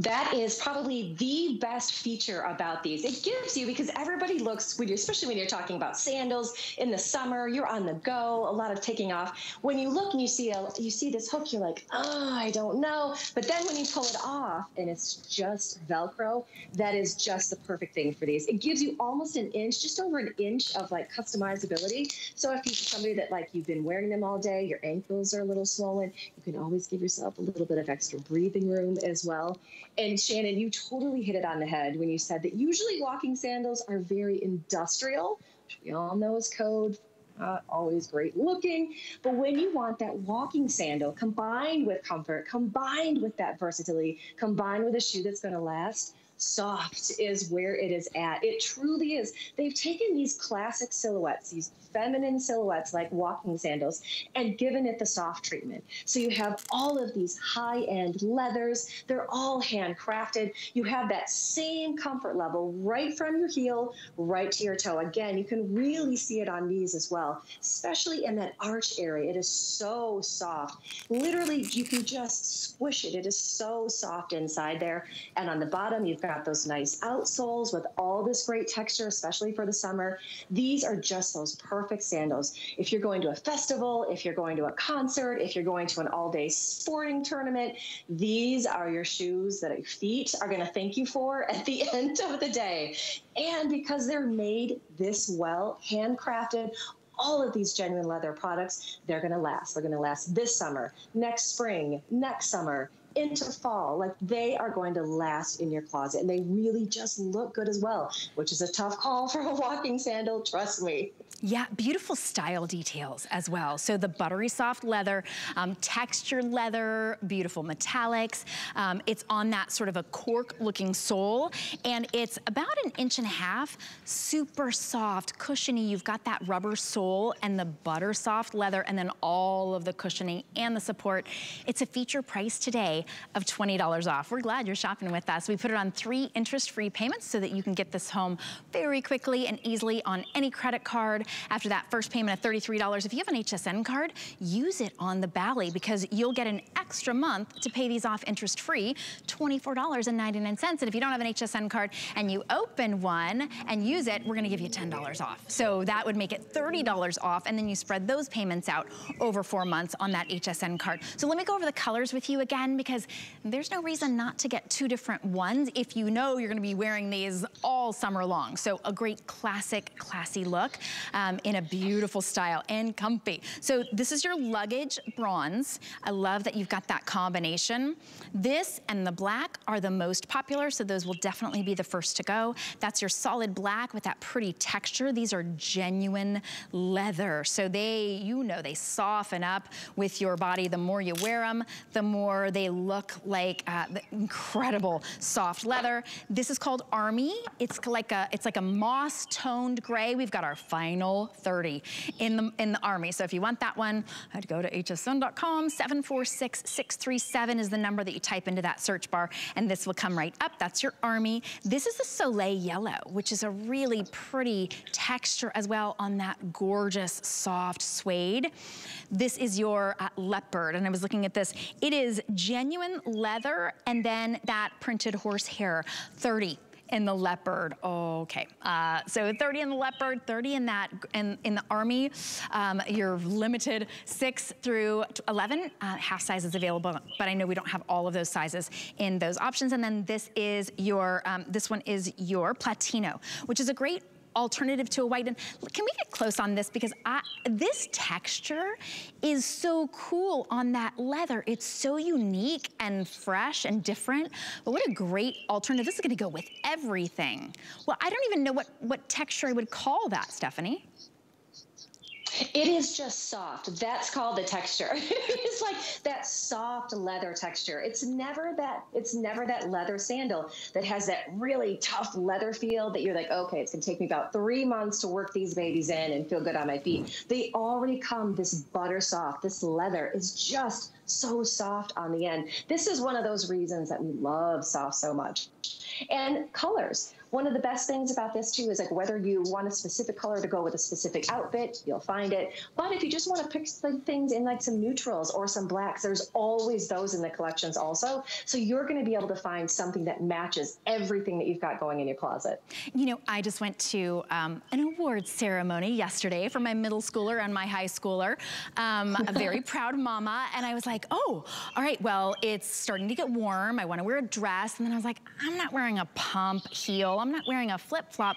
that is probably the best feature about these. It gives you because everybody looks when you, especially when you're talking about sandals in the summer, you're on the go, a lot of taking off. When you look and you see a you see this hook, you're like, oh, I don't know. But then when you pull it off and it's just Velcro, that is just the perfect thing for these. It gives you almost an inch, just over an inch of like customizability. So if you're somebody that like you've been wearing them all day, your ankles are a little swollen, you can always give yourself a little bit of extra breathing room as well. And Shannon, you totally hit it on the head when you said that usually walking sandals are very industrial, which we all know is code. Not always great looking, but when you want that walking sandal combined with comfort, combined with that versatility, combined with a shoe that's going to last, Sofft is where it is at. It truly is. They've taken these classic silhouettes, these feminine silhouettes like walking sandals, and given it the Sofft treatment. So you have all of these high end leathers. They're all handcrafted. You have that same comfort level right from your heel right to your toe. Again, you can really see it on these as well, especially in that arch area. It is so soft. Literally, you can just squish it. It is so soft inside there. And on the bottom, you've got those nice outsoles with all this great texture, especially for the summer. These are just those perfect sandals. If you're going to a festival, if you're going to a concert, if you're going to an all day sporting tournament, these are your shoes that your feet are going to thank you for [LAUGHS] at the end of the day. And because they're made this well, handcrafted, all of these genuine leather products, they're going to last. They're going to last this summer, next spring, next summer, into fall. Like they are going to last in your closet and they really just look good as well, which is a tough call for a walking sandal, trust me. Yeah, beautiful style details as well. So the buttery soft leather, um, textured leather, beautiful metallics. Um, it's on that sort of a cork looking sole and it's about an inch and a half, super soft, cushiony. You've got that rubber sole and the butter soft leather and then all of the cushioning and the support. It's a feature price today of $20 off. We're glad you're shopping with us. We put it on three interest-free payments so that you can get this home very quickly and easily on any credit card. After that first payment of $33, if you have an HSN card, use it on the Bally because you'll get an extra month to pay these off interest-free, $24.99. And if you don't have an HSN card and you open one and use it, we're gonna give you $10 off. So that would make it $30 off and then you spread those payments out over four months on that HSN card. So let me go over the colors with you again because there's no reason not to get two different ones if you know you're gonna be wearing these all summer long. So a great classic, classy look um, in a beautiful style and comfy. So this is your luggage bronze. I love that you've got that combination. This and the black are the most popular, so those will definitely be the first to go. That's your solid black with that pretty texture. These are genuine leather. So they, you know, they soften up with your body. The more you wear them, the more they look like uh, incredible soft leather. This is called Army. It's like a, it's like a moss toned gray. We've got our final 30 in the, in the Army. So if you want that one, I'd go to hsn.com. 746637 is the number that you type into that search bar and this will come right up. That's your Army. This is the Soleil Yellow, which is a really pretty texture as well on that gorgeous soft suede. This is your uh, leopard and I was looking at this. It is genuine leather and then that printed horsehair 30 in the leopard. okay. Uh, so 30 in the leopard, 30 in that, in, in the army. Um, you're limited 6 through 11 uh, half sizes available, but I know we don't have all of those sizes in those options. And then this is your, um, this one is your Platino, which is a great alternative to a white. And can we get close on this? Because I, this texture is so cool on that leather. It's so unique and fresh and different. But what a great alternative. This is gonna go with everything. Well, I don't even know what, what texture I would call that, Stephanie. It is just soft. That's called the texture. [LAUGHS] it's like that soft leather texture. It's never that it's never that leather sandal that has that really tough leather feel that you're like, okay, it's gonna take me about three months to work these babies in and feel good on my feet. They already come this butter Sofft. This leather is just so soft on the end. This is one of those reasons that we love soft so much. And colors. One of the best things about this too is like whether you want a specific color to go with a specific outfit, you'll find it. But if you just want to pick things in like some neutrals or some blacks, there's always those in the collections also. So you're going to be able to find something that matches everything that you've got going in your closet. You know, I just went to um, an awards ceremony yesterday for my middle schooler and my high schooler. Um, a very [LAUGHS] proud mama. And I was like, oh, all right, well, it's starting to get warm. I want to wear a dress. And then I was like, I'm not wearing a pump heel. I'm not wearing a flip-flop.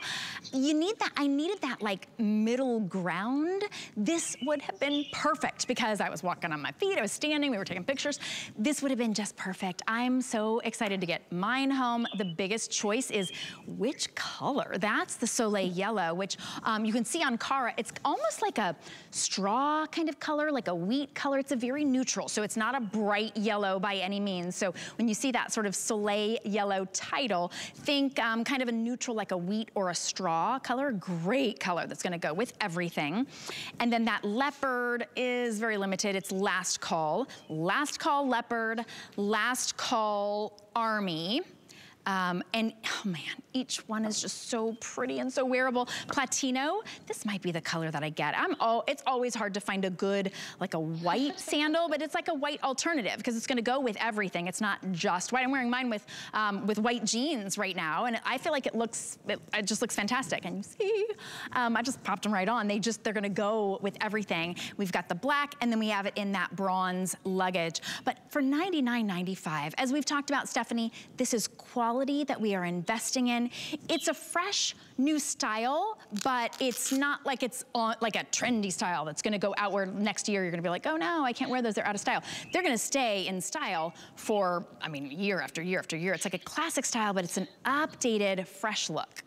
You need that, I needed that like middle ground. This would have been perfect because I was walking on my feet, I was standing, we were taking pictures. This would have been just perfect. I'm so excited to get mine home. The biggest choice is which color? That's the Soleil Yellow, which um, you can see on Cara. It's almost like a straw kind of color, like a wheat color. It's a very neutral, so it's not a bright yellow by any means. So when you see that sort of Soleil Yellow title, think um, kind of neutral like a wheat or a straw color. Great color that's gonna go with everything. And then that leopard is very limited. It's last call. Last call leopard, last call army. Um, and oh man, each one is just so pretty and so wearable. Platino, this might be the color that I get. I'm all, it's always hard to find a good, like a white [LAUGHS] sandal, but it's like a white alternative because it's gonna go with everything. It's not just white. I'm wearing mine with, um, with white jeans right now, and I feel like it looks, it, it just looks fantastic. And you see, um, I just popped them right on. They just, they're gonna go with everything. We've got the black, and then we have it in that bronze luggage. But for $99.95, as we've talked about, Stephanie, this is quality quality that we are investing in. It's a fresh new style, but it's not like it's on, like a trendy style that's gonna go out where next year you're gonna be like, oh no, I can't wear those, they're out of style. They're gonna stay in style for, I mean, year after year after year. It's like a classic style, but it's an updated, fresh look.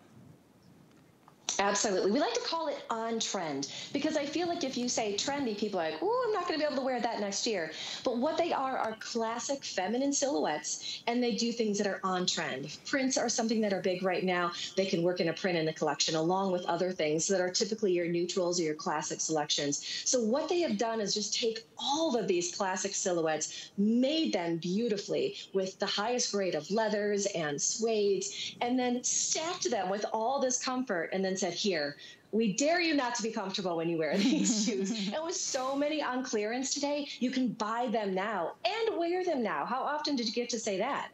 Absolutely. We like to call it on trend because I feel like if you say trendy, people are like, oh, I'm not going to be able to wear that next year. But what they are are classic feminine silhouettes and they do things that are on trend. Prints are something that are big right now. They can work in a print in the collection along with other things that are typically your neutrals or your classic selections. So what they have done is just take all of these classic silhouettes, made them beautifully with the highest grade of leathers and suedes, and then stacked them with all this comfort and then said, here, we dare you not to be comfortable when you wear these [LAUGHS] shoes. And with so many on clearance today, you can buy them now and wear them now. How often did you get to say that?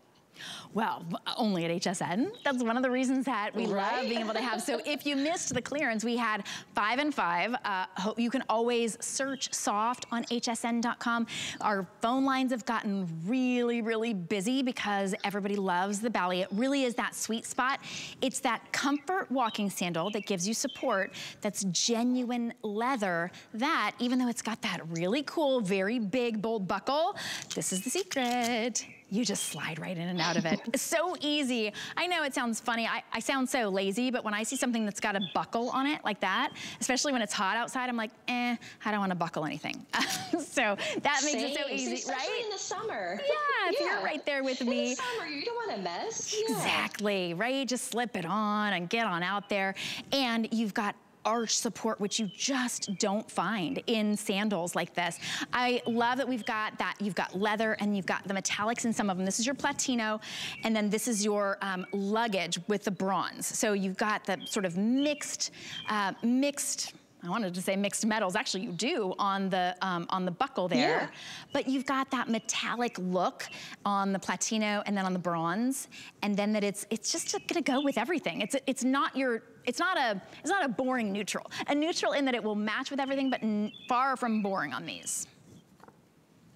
Well, only at HSN. That's one of the reasons that we right? love being able to have. So if you missed the clearance, we had five and five. Uh, you can always search Sofft on hsn.com. Our phone lines have gotten really, really busy because everybody loves the Bali. It really is that sweet spot. It's that comfort walking sandal that gives you support that's genuine leather that, even though it's got that really cool, very big, bold buckle, this is the secret you just slide right in and out of it. [LAUGHS] It's so easy. I know it sounds funny. I, I sound so lazy, but when I see something that's got a buckle on it like that, especially when it's hot outside, I'm like, eh, I don't want to buckle anything. [LAUGHS] so that makes Same. it so easy, especially right? in the summer. Yeah, if yeah. you're right there with me. In the summer, you don't want to mess. Exactly, right? Just slip it on and get on out there. And you've got arch support, which you just don't find in sandals like this. I love that we've got that, you've got leather and you've got the metallics in some of them. This is your platino, and then this is your um, luggage with the bronze. So you've got the sort of mixed, uh, mixed, I wanted to say mixed metals. Actually, you do on the um, on the buckle there. Yeah. But you've got that metallic look on the platino and then on the bronze, and then that it's it's just gonna go with everything. It's it's not your it's not a it's not a boring neutral. A neutral in that it will match with everything, but far from boring on these.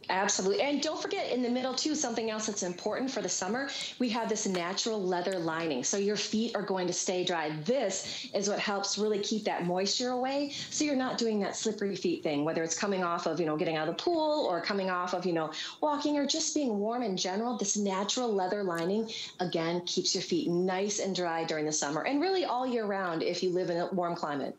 Absolutely. And don't forget in the middle too, something else that's important for the summer, we have this natural leather lining. So your feet are going to stay dry. This is what helps really keep that moisture away. So you're not doing that slippery feet thing, whether it's coming off of, you know, getting out of the pool or coming off of, you know, walking or just being warm in general. This natural leather lining, again, keeps your feet nice and dry during the summer and really all year round if you live in a warm climate.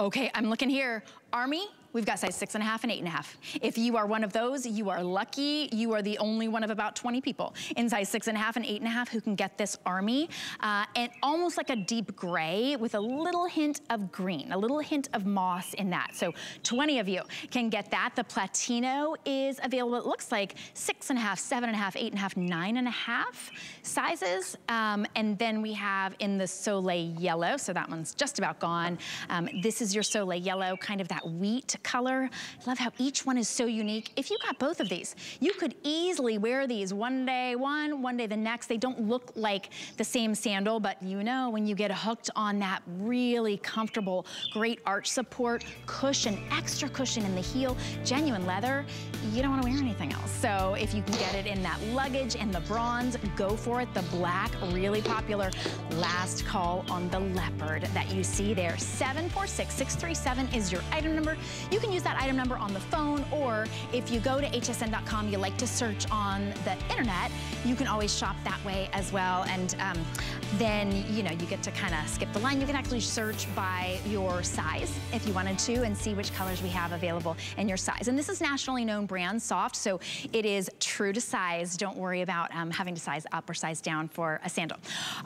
Okay, I'm looking here. Army, we've got size six and a half and eight and a half. If you are one of those, you are lucky. You are the only one of about 20 people in size six and a half and eight and a half who can get this army. Uh, and almost like a deep gray with a little hint of green, a little hint of moss in that. So 20 of you can get that. The Platino is available. It looks like six and a half, seven and a half, eight and a half, nine and a half sizes. Um, and then we have in the Soleil Yellow, so that one's just about gone. Um, this is your Soleil Yellow, kind of that wheat color. I love how each one is so unique. If you got both of these, you could easily wear these one day one, one day the next. They don't look like the same sandal, but you know when you get hooked on that really comfortable, great arch support, cushion, extra cushion in the heel, genuine leather, you don't want to wear anything else. So if you can get it in that luggage and the bronze, go for it. The black, really popular. Last call on the leopard that you see there. 746637 is your item number. You can use that item number on the phone, or if you go to hsn.com, you like to search on the internet, you can always shop that way as well. And um, then, you know, you get to kind of skip the line. You can actually search by your size if you wanted to and see which colors we have available in your size. And this is nationally known brand Sofft, so it is true to size. Don't worry about um, having to size up or size down for a sandal.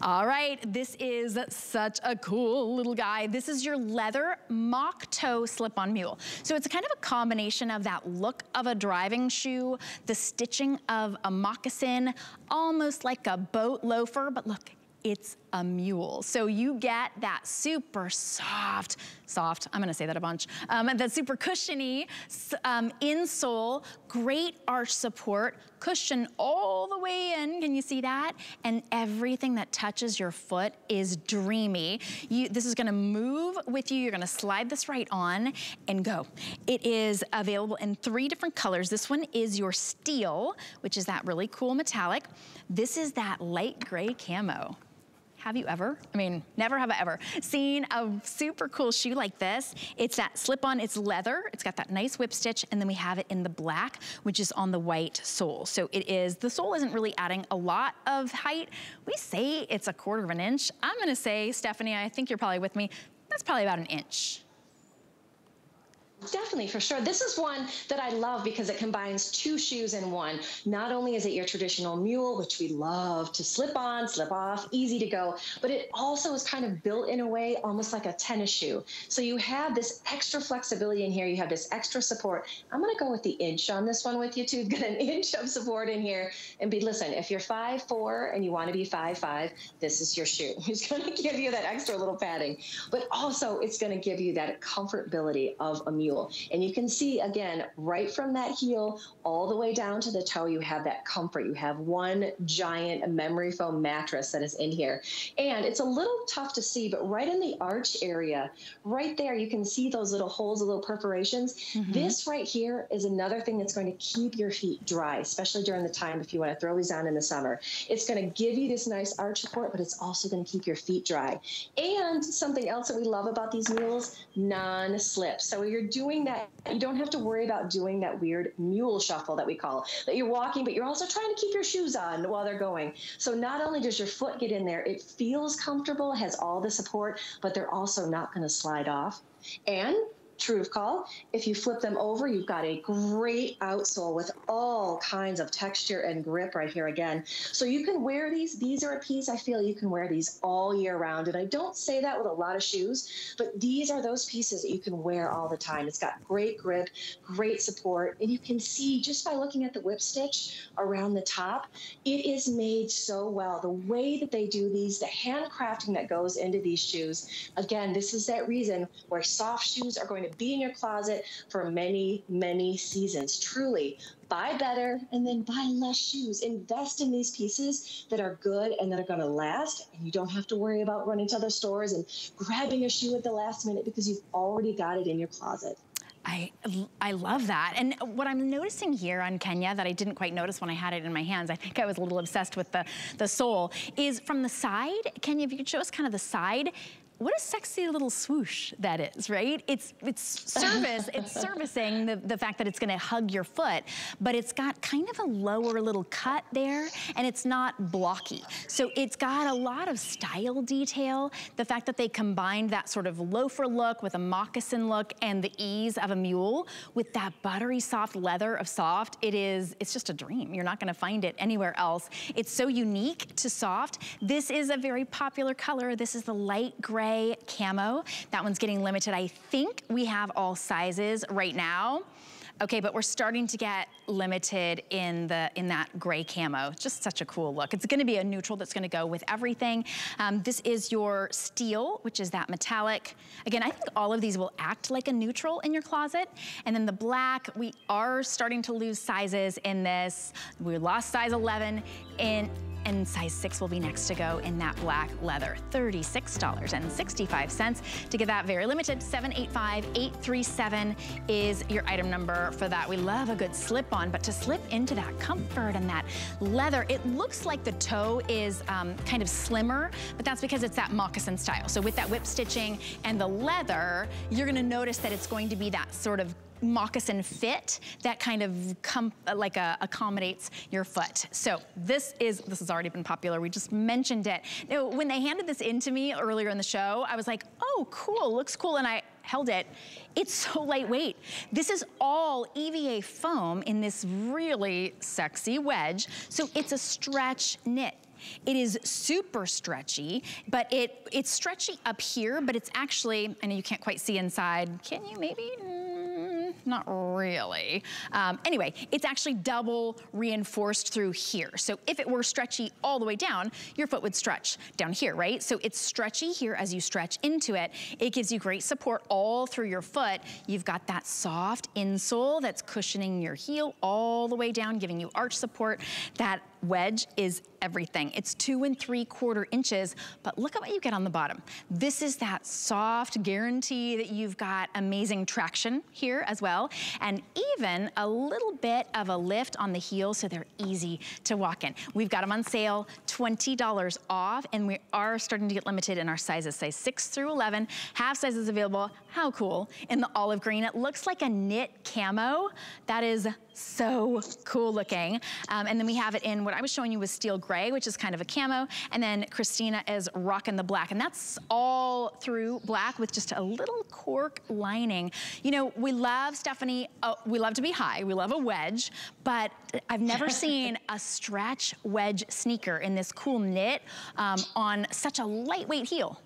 All right, this is such a cool little guy. This is your leather mock toe slip-on mule. So it's kind of a combination of that look of a driving shoe, the stitching of a moccasin, almost like a boat loafer, but look, it's a mule. So you get that super soft, soft, I'm gonna say that a bunch, um, that super cushiony um, insole, great arch support, cushion all the way in, can you see that? And everything that touches your foot is dreamy. You, this is gonna move with you, you're gonna slide this right on and go. It is available in three different colors. This one is your steel, which is that really cool metallic. This is that light gray camo. Have you ever, I mean, never have I ever, seen a super cool shoe like this? It's that slip-on, it's leather, it's got that nice whip stitch, and then we have it in the black, which is on the white sole. So it is, the sole isn't really adding a lot of height. We say it's a quarter of an inch. I'm gonna say, Stephanie, I think you're probably with me, that's probably about an inch. Definitely, for sure. This is one that I love because it combines two shoes in one. Not only is it your traditional mule, which we love to slip on, slip off, easy to go, but it also is kind of built in a way almost like a tennis shoe. So you have this extra flexibility in here. You have this extra support. I'm going to go with the inch on this one with you too. [LAUGHS] Get an inch of support in here and be, listen, if you're five four and you want to be five five, this is your shoe. [LAUGHS] It's going to give you that extra little padding, but also it's going to give you that comfortability of a mule mule. And you can see again, right from that heel all the way down to the toe, you have that comfort. You have one giant memory foam mattress that is in here. And it's a little tough to see, but right in the arch area, right there, you can see those little holes, the little perforations. Mm-hmm. This right here is another thing that's going to keep your feet dry, especially during the time if you want to throw these on in the summer. It's going to give you this nice arch support, but it's also going to keep your feet dry. And something else that we love about these mules, non-slip. So you're doing doing that, you don't have to worry about doing that weird mule shuffle that we call that you're walking, but you're also trying to keep your shoes on while they're going. So not only does your foot get in there, it feels comfortable, has all the support, but they're also not going to slide off. And true call. If you flip them over, you've got a great outsole with all kinds of texture and grip right here again. So you can wear these. These are a piece I feel you can wear these all year round. And I don't say that with a lot of shoes, but these are those pieces that you can wear all the time. It's got great grip, great support. And you can see just by looking at the whip stitch around the top, it is made so well. The way that they do these, the handcrafting that goes into these shoes. Again, this is that reason where Sofft shoes are going to be in your closet for many, many seasons. Truly, buy better and then buy less shoes. Invest in these pieces that are good and that are going to last. And you don't have to worry about running to other stores and grabbing a shoe at the last minute because you've already got it in your closet. I, I love that. And what I'm noticing here on Kenya that I didn't quite notice when I had it in my hands, I think I was a little obsessed with the, the sole, is from the side, Kenya, if you could show us kind of the side, what a sexy little swoosh that is, right? It's it's service, it's [LAUGHS] servicing the, the fact that it's gonna hug your foot, but it's got kind of a lower little cut there, and it's not blocky. So it's got a lot of style detail. The fact that they combined that sort of loafer look with a moccasin look and the ease of a mule with that buttery soft leather of Sofft, it is, it's just a dream. You're not gonna find it anywhere else. It's so unique to Sofft. This is a very popular color. This is the light gray camo. That one's getting limited. I think we have all sizes right now. Okay, but we're starting to get limited in the in that gray camo. Just such a cool look. It's gonna be a neutral that's gonna go with everything. Um, this is your steel, which is that metallic. Again, I think all of these will act like a neutral in your closet. And then the black, we are starting to lose sizes in this. We lost size 11 in and size six will be next to go in that black leather. $36.65 to get that very limited. 785-837 is your item number for that. We love a good slip on, but to slip into that comfort and that leather, it looks like the toe is um, kind of slimmer, but that's because it's that moccasin style. So with that whip stitching and the leather, you're gonna notice that it's going to be that sort of moccasin fit that kind of like uh, accommodates your foot. So this is, this has already been popular. We just mentioned it. Now, when they handed this in to me earlier in the show, I was like, oh, cool, looks cool. And I held it. It's so lightweight. This is all EVA foam in this really sexy wedge. So it's a stretch knit. It is super stretchy, but it it's stretchy up here, but it's actually, I know you can't quite see inside. Can you maybe? Not really. Um, anyway, it's actually double reinforced through here. So if it were stretchy all the way down, your foot would stretch down here, right? So it's stretchy here as you stretch into it. It gives you great support all through your foot. You've got that soft insole that's cushioning your heel all the way down, giving you arch support. That wedge is everything. It's two and three quarter inches, but look at what you get on the bottom. This is that soft guarantee that you've got amazing traction here as well, and even a little bit of a lift on the heel so they're easy to walk in. We've got them on sale, $20 off, and we are starting to get limited in our sizes, size 6 through 11. Half sizes available, how cool, in the olive green. It looks like a knit camo. That is so cool looking. Um, and then we have it in what I was showing you was steel gray, which is kind of a camo. And then Christina is rocking the black. And that's all through black with just a little cork lining. You know, we love, Stephanie, uh, we love to be high. We love a wedge, but I've never [LAUGHS] seen a stretch wedge sneaker in this cool knit um, on such a lightweight heel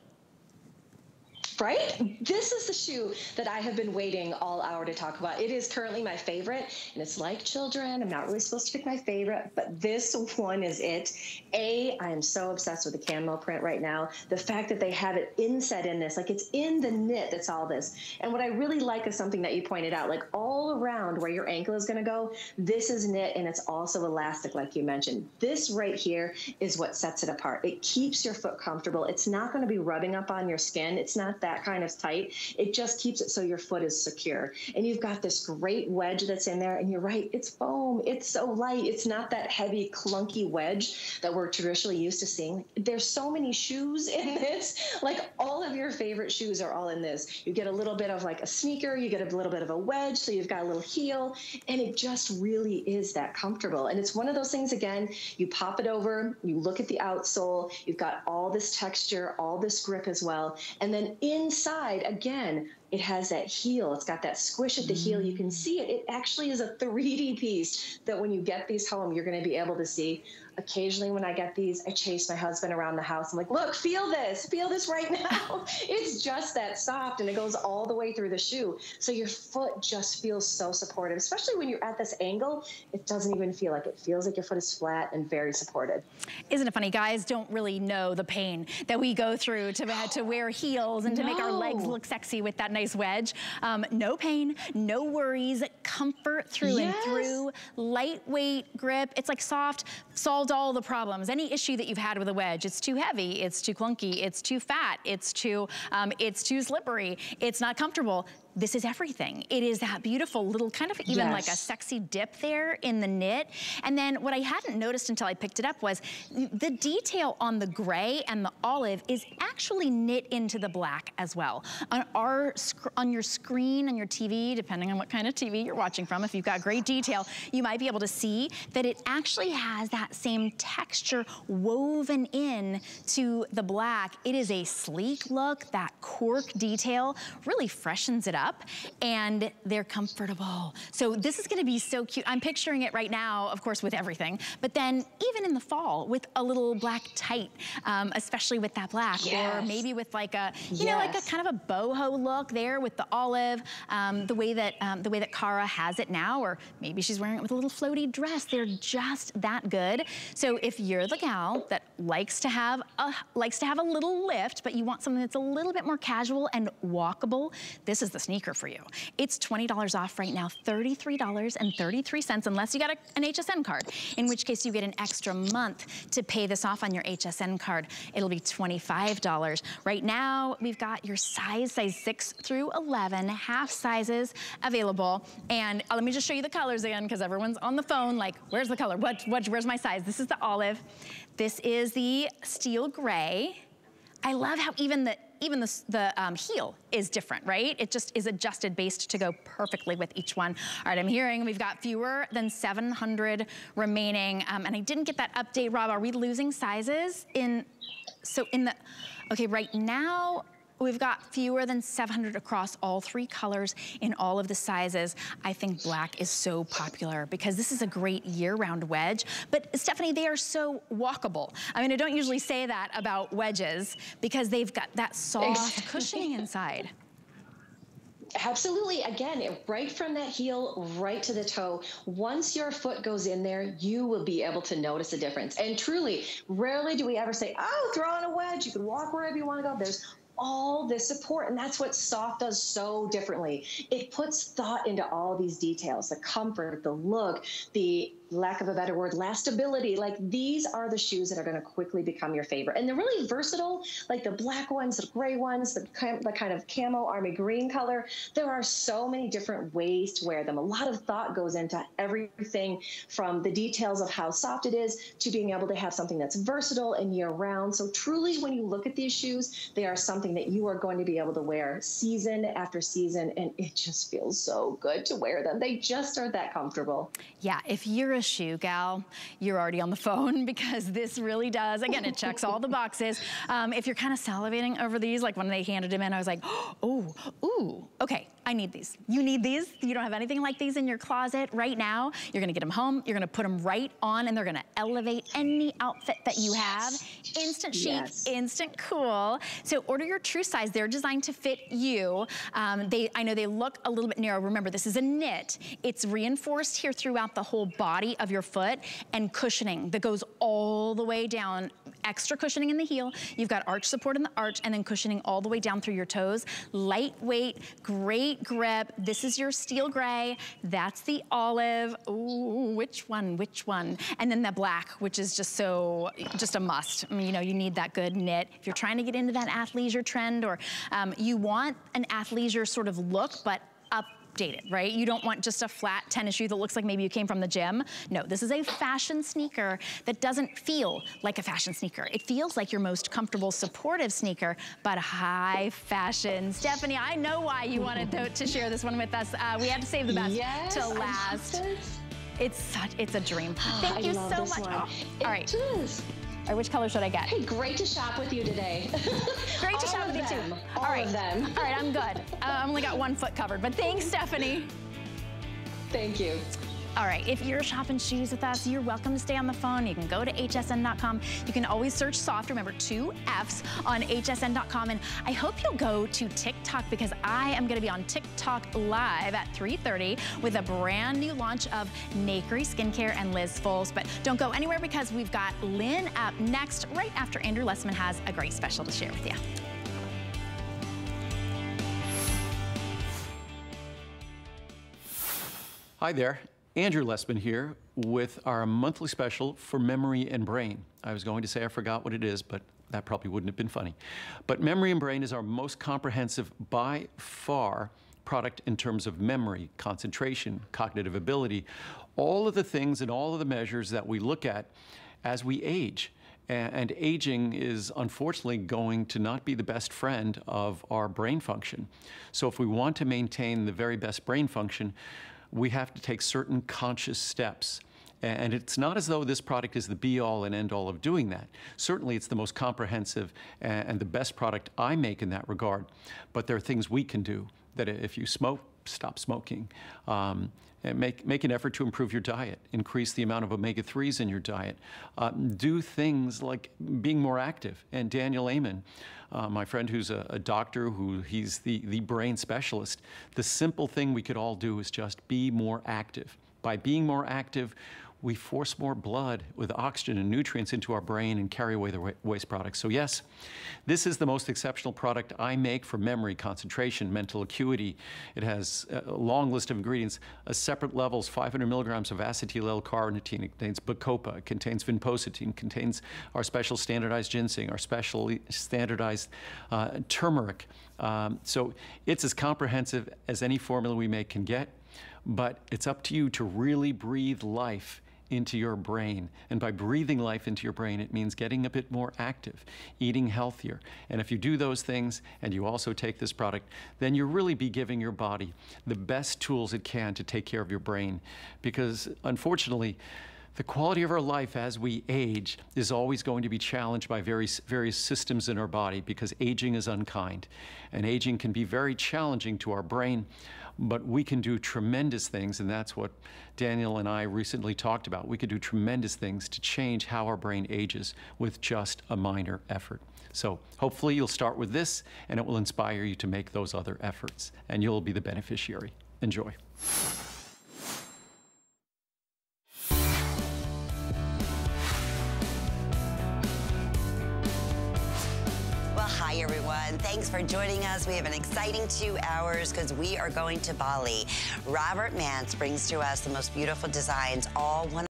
right? This is the shoe that I have been waiting all hour to talk about. It is currently my favorite, and it's like children. I'm not really supposed to pick my favorite, but this one is it. A, I am so obsessed with the camo print right now. The fact that they have it inset in this, like it's in the knit that's all this. And what I really like is something that you pointed out, like all around where your ankle is gonna go, this is knit and it's also elastic, like you mentioned. This right here is what sets it apart. It keeps your foot comfortable. It's not gonna be rubbing up on your skin. It's not that kind of tight. It just keeps it so your foot is secure. And you've got this great wedge that's in there. And you're right, it's foam. It's so light. It's not that heavy, clunky wedge that we're traditionally used to seeing. There's so many shoes in [LAUGHS] this. Like all of your favorite shoes are all in this. You get a little bit of like a sneaker, you get a little bit of a wedge, so you've got a little heel, and it just really is that comfortable. And it's one of those things, again, you pop it over, you look at the outsole, you've got all this texture, all this grip as well. And then inside, again, it has that heel. It's got that squish at the mm. heel. You can mm. see it. It actually is a 3D piece that when you get these home, you're going to be able to see occasionally when I get these, I chase my husband around the house. I'm like, look, feel this, feel this right [LAUGHS] now. it's just that soft and it goes all the way through the shoe. So your foot just feels so supportive, especially when you're at this angle. It doesn't even feel like it feels like your foot is flat and very supported. Isn't it funny? Guys don't really know the pain that we go through to, to wear heels and to no. make our legs look sexy with that nice wedge. Um, no pain, no worries, comfort through yes. and through, lightweight grip. It's like Sofft, solid solved all the problems. Any issue that you've had with a wedge, it's too heavy, it's too clunky, it's too fat, it's too, um, it's too slippery, it's not comfortable this is everything. It is that beautiful little kind of even yes. like a sexy dip there in the knit. And then what I hadn't noticed until I picked it up was the detail on the gray and the olive is actually knit into the black as well. On our, on your screen, on your TV, depending on what kind of TV you're watching from, if you've got great detail, you might be able to see that it actually has that same texture woven in to the black. It is a sleek look, that cork detail really freshens it up and they're comfortable. So this is gonna be so cute. I'm picturing it right now, of course, with everything, but then even in the fall with a little black tight, um, especially with that black, yes. or maybe with like a, you yes. know, like a kind of a boho look there with the olive, um, the way that um, the way that Cara has it now, or maybe she's wearing it with a little floaty dress. They're just that good. So if you're the gal that likes to have a likes to have a little lift, but you want something that's a little bit more casual and walkable, this is the sneaker for you. It's $20 off right now, $33.33, unless you got a, an HSN card, in which case you get an extra month to pay this off on your HSN card. It'll be $25. Right now, we've got your size, size 6 through 11, half sizes available. And uh, let me just show you the colors again, because everyone's on the phone like, where's the color? What, what, where's my size? This is the olive. This is the steel gray. I love how even the even the, the um, heel is different, right? It just is adjusted based to go perfectly with each one. All right, I'm hearing we've got fewer than 700 remaining. Um, and I didn't get that update, Rob. Are we losing sizes in, so in the, okay, right now, We've got fewer than 700 across all three colors in all of the sizes. I think black is so popular because this is a great year-round wedge. But Stephanie, they are so walkable. I mean, I don't usually say that about wedges because they've got that soft cushioning inside. [LAUGHS] Absolutely. Again, right from that heel right to the toe. Once your foot goes in there, you will be able to notice a difference. And truly, rarely do we ever say, oh, throw on a wedge. You can walk wherever you want to go. There's all this support. And that's what Sofft does so differently. It puts thought into all these details the comfort, the look, the lack of a better word, lastability. Like these are the shoes that are going to quickly become your favorite. And they're really versatile, like the black ones, the gray ones, the, the kind of camo army green color. There are so many different ways to wear them. A lot of thought goes into everything from the details of how soft it is to being able to have something that's versatile and year round. So truly, when you look at these shoes, they are something that you are going to be able to wear season after season. And it just feels so good to wear them. They just are that comfortable. Yeah, if you're a shoe gal, you're already on the phone [LAUGHS] because this really does, again, it checks all the boxes. Um, if you're kind of salivating over these, like when they handed them in, I was like, [GASPS] oh, ooh, okay, I need these. You need these. You don't have anything like these in your closet right now. You're gonna get them home, you're gonna put them right on and they're gonna elevate any outfit that you have. Instant chic, yes. instant cool. So order your true size. They're designed to fit you. Um, they, I know they look a little bit narrow. Remember, this is a knit. It's reinforced here throughout the whole body of your foot and cushioning that goes all the way down. Extra cushioning in the heel. You've got arch support in the arch and then cushioning all the way down through your toes. Lightweight, great grip. This is your steel gray. That's the olive. Ooh, which one, which one? And then the black, which is just so, just a must. I mean, you know, you need that good knit. If you're trying to get into that athleisure trend or um, you want an athleisure sort of look, but up updated, right? You don't want just a flat tennis shoe that looks like maybe you came from the gym. No, this is a fashion sneaker that doesn't feel like a fashion sneaker. It feels like your most comfortable, supportive sneaker, but high fashion. Stephanie, I know why you wanted to, to share this one with us. Uh, we had to save the best yes, to last. It's such, it's a dream. [GASPS] Thank I you so much. Oh, all right. Is. Or which color should I get? Hey, great to shop with you today. [LAUGHS] great to shop with them. you too. All, All right. of them. All right, I'm good. Uh, I only got one foot covered, but thanks, Stephanie. Thank you. All right, if you're shopping shoes with us, you're welcome to stay on the phone. You can go to hsn.com. You can always search Sofft, remember two Fs on hsn.com. And I hope you'll go to TikTok because I am gonna be on TikTok live at 3.30 with a brand new launch of Nakery Skincare and Liz Foles. But don't go anywhere because we've got Lynn up next right after Andrew Lessman has a great special to share with you. Hi there. Andrew Lessman here with our monthly special for memory and brain. I was going to say I forgot what it is, but that probably wouldn't have been funny. But memory and brain is our most comprehensive by far product in terms of memory, concentration, cognitive ability, all of the things and all of the measures that we look at as we age. And aging is unfortunately going to not be the best friend of our brain function. So, if we want to maintain the very best brain function, we have to take certain conscious steps. And it's not as though this product is the be all and end all of doing that. Certainly, it's the most comprehensive and the best product I make in that regard. But there are things we can do that if you smoke, stop smoking. Um, make, make an effort to improve your diet, increase the amount of omega 3s in your diet, uh, do things like being more active. And Daniel Amen, uh, my friend who's a, a, doctor, who he's the, the brain specialist, the simple thing we could all do is just be more active. By being more active, we force more blood with oxygen and nutrients into our brain and carry away the waste products. So yes, this is the most exceptional product I make for memory, concentration, mental acuity. It has a long list of ingredients, a separate levels, 500 milligrams of acetyl L-carnitine. It contains bacopa, it contains vinpocetine, contains our special standardized ginseng, our special standardized uh, turmeric. Um, so it's as comprehensive as any formula we make can get, but it's up to you to really breathe life into your brain. And by breathing life into your brain, it means getting a bit more active, eating healthier. And if you do those things and you also take this product, then you'll really be giving your body the best tools it can to take care of your brain. Because unfortunately, the quality of our life as we age is always going to be challenged by various, various systems in our body because aging is unkind. And aging can be very challenging to our brain, but we can do tremendous things, and that's what Daniel and I recently talked about. We could do tremendous things to change how our brain ages with just a minor effort. So hopefully you'll start with this, and it will inspire you to make those other efforts, and you'll be the beneficiary. Enjoy. Everyone. Thanks for joining us. We have an exciting two hours because we are going to Bali. Robert Manse brings to us the most beautiful designs, all one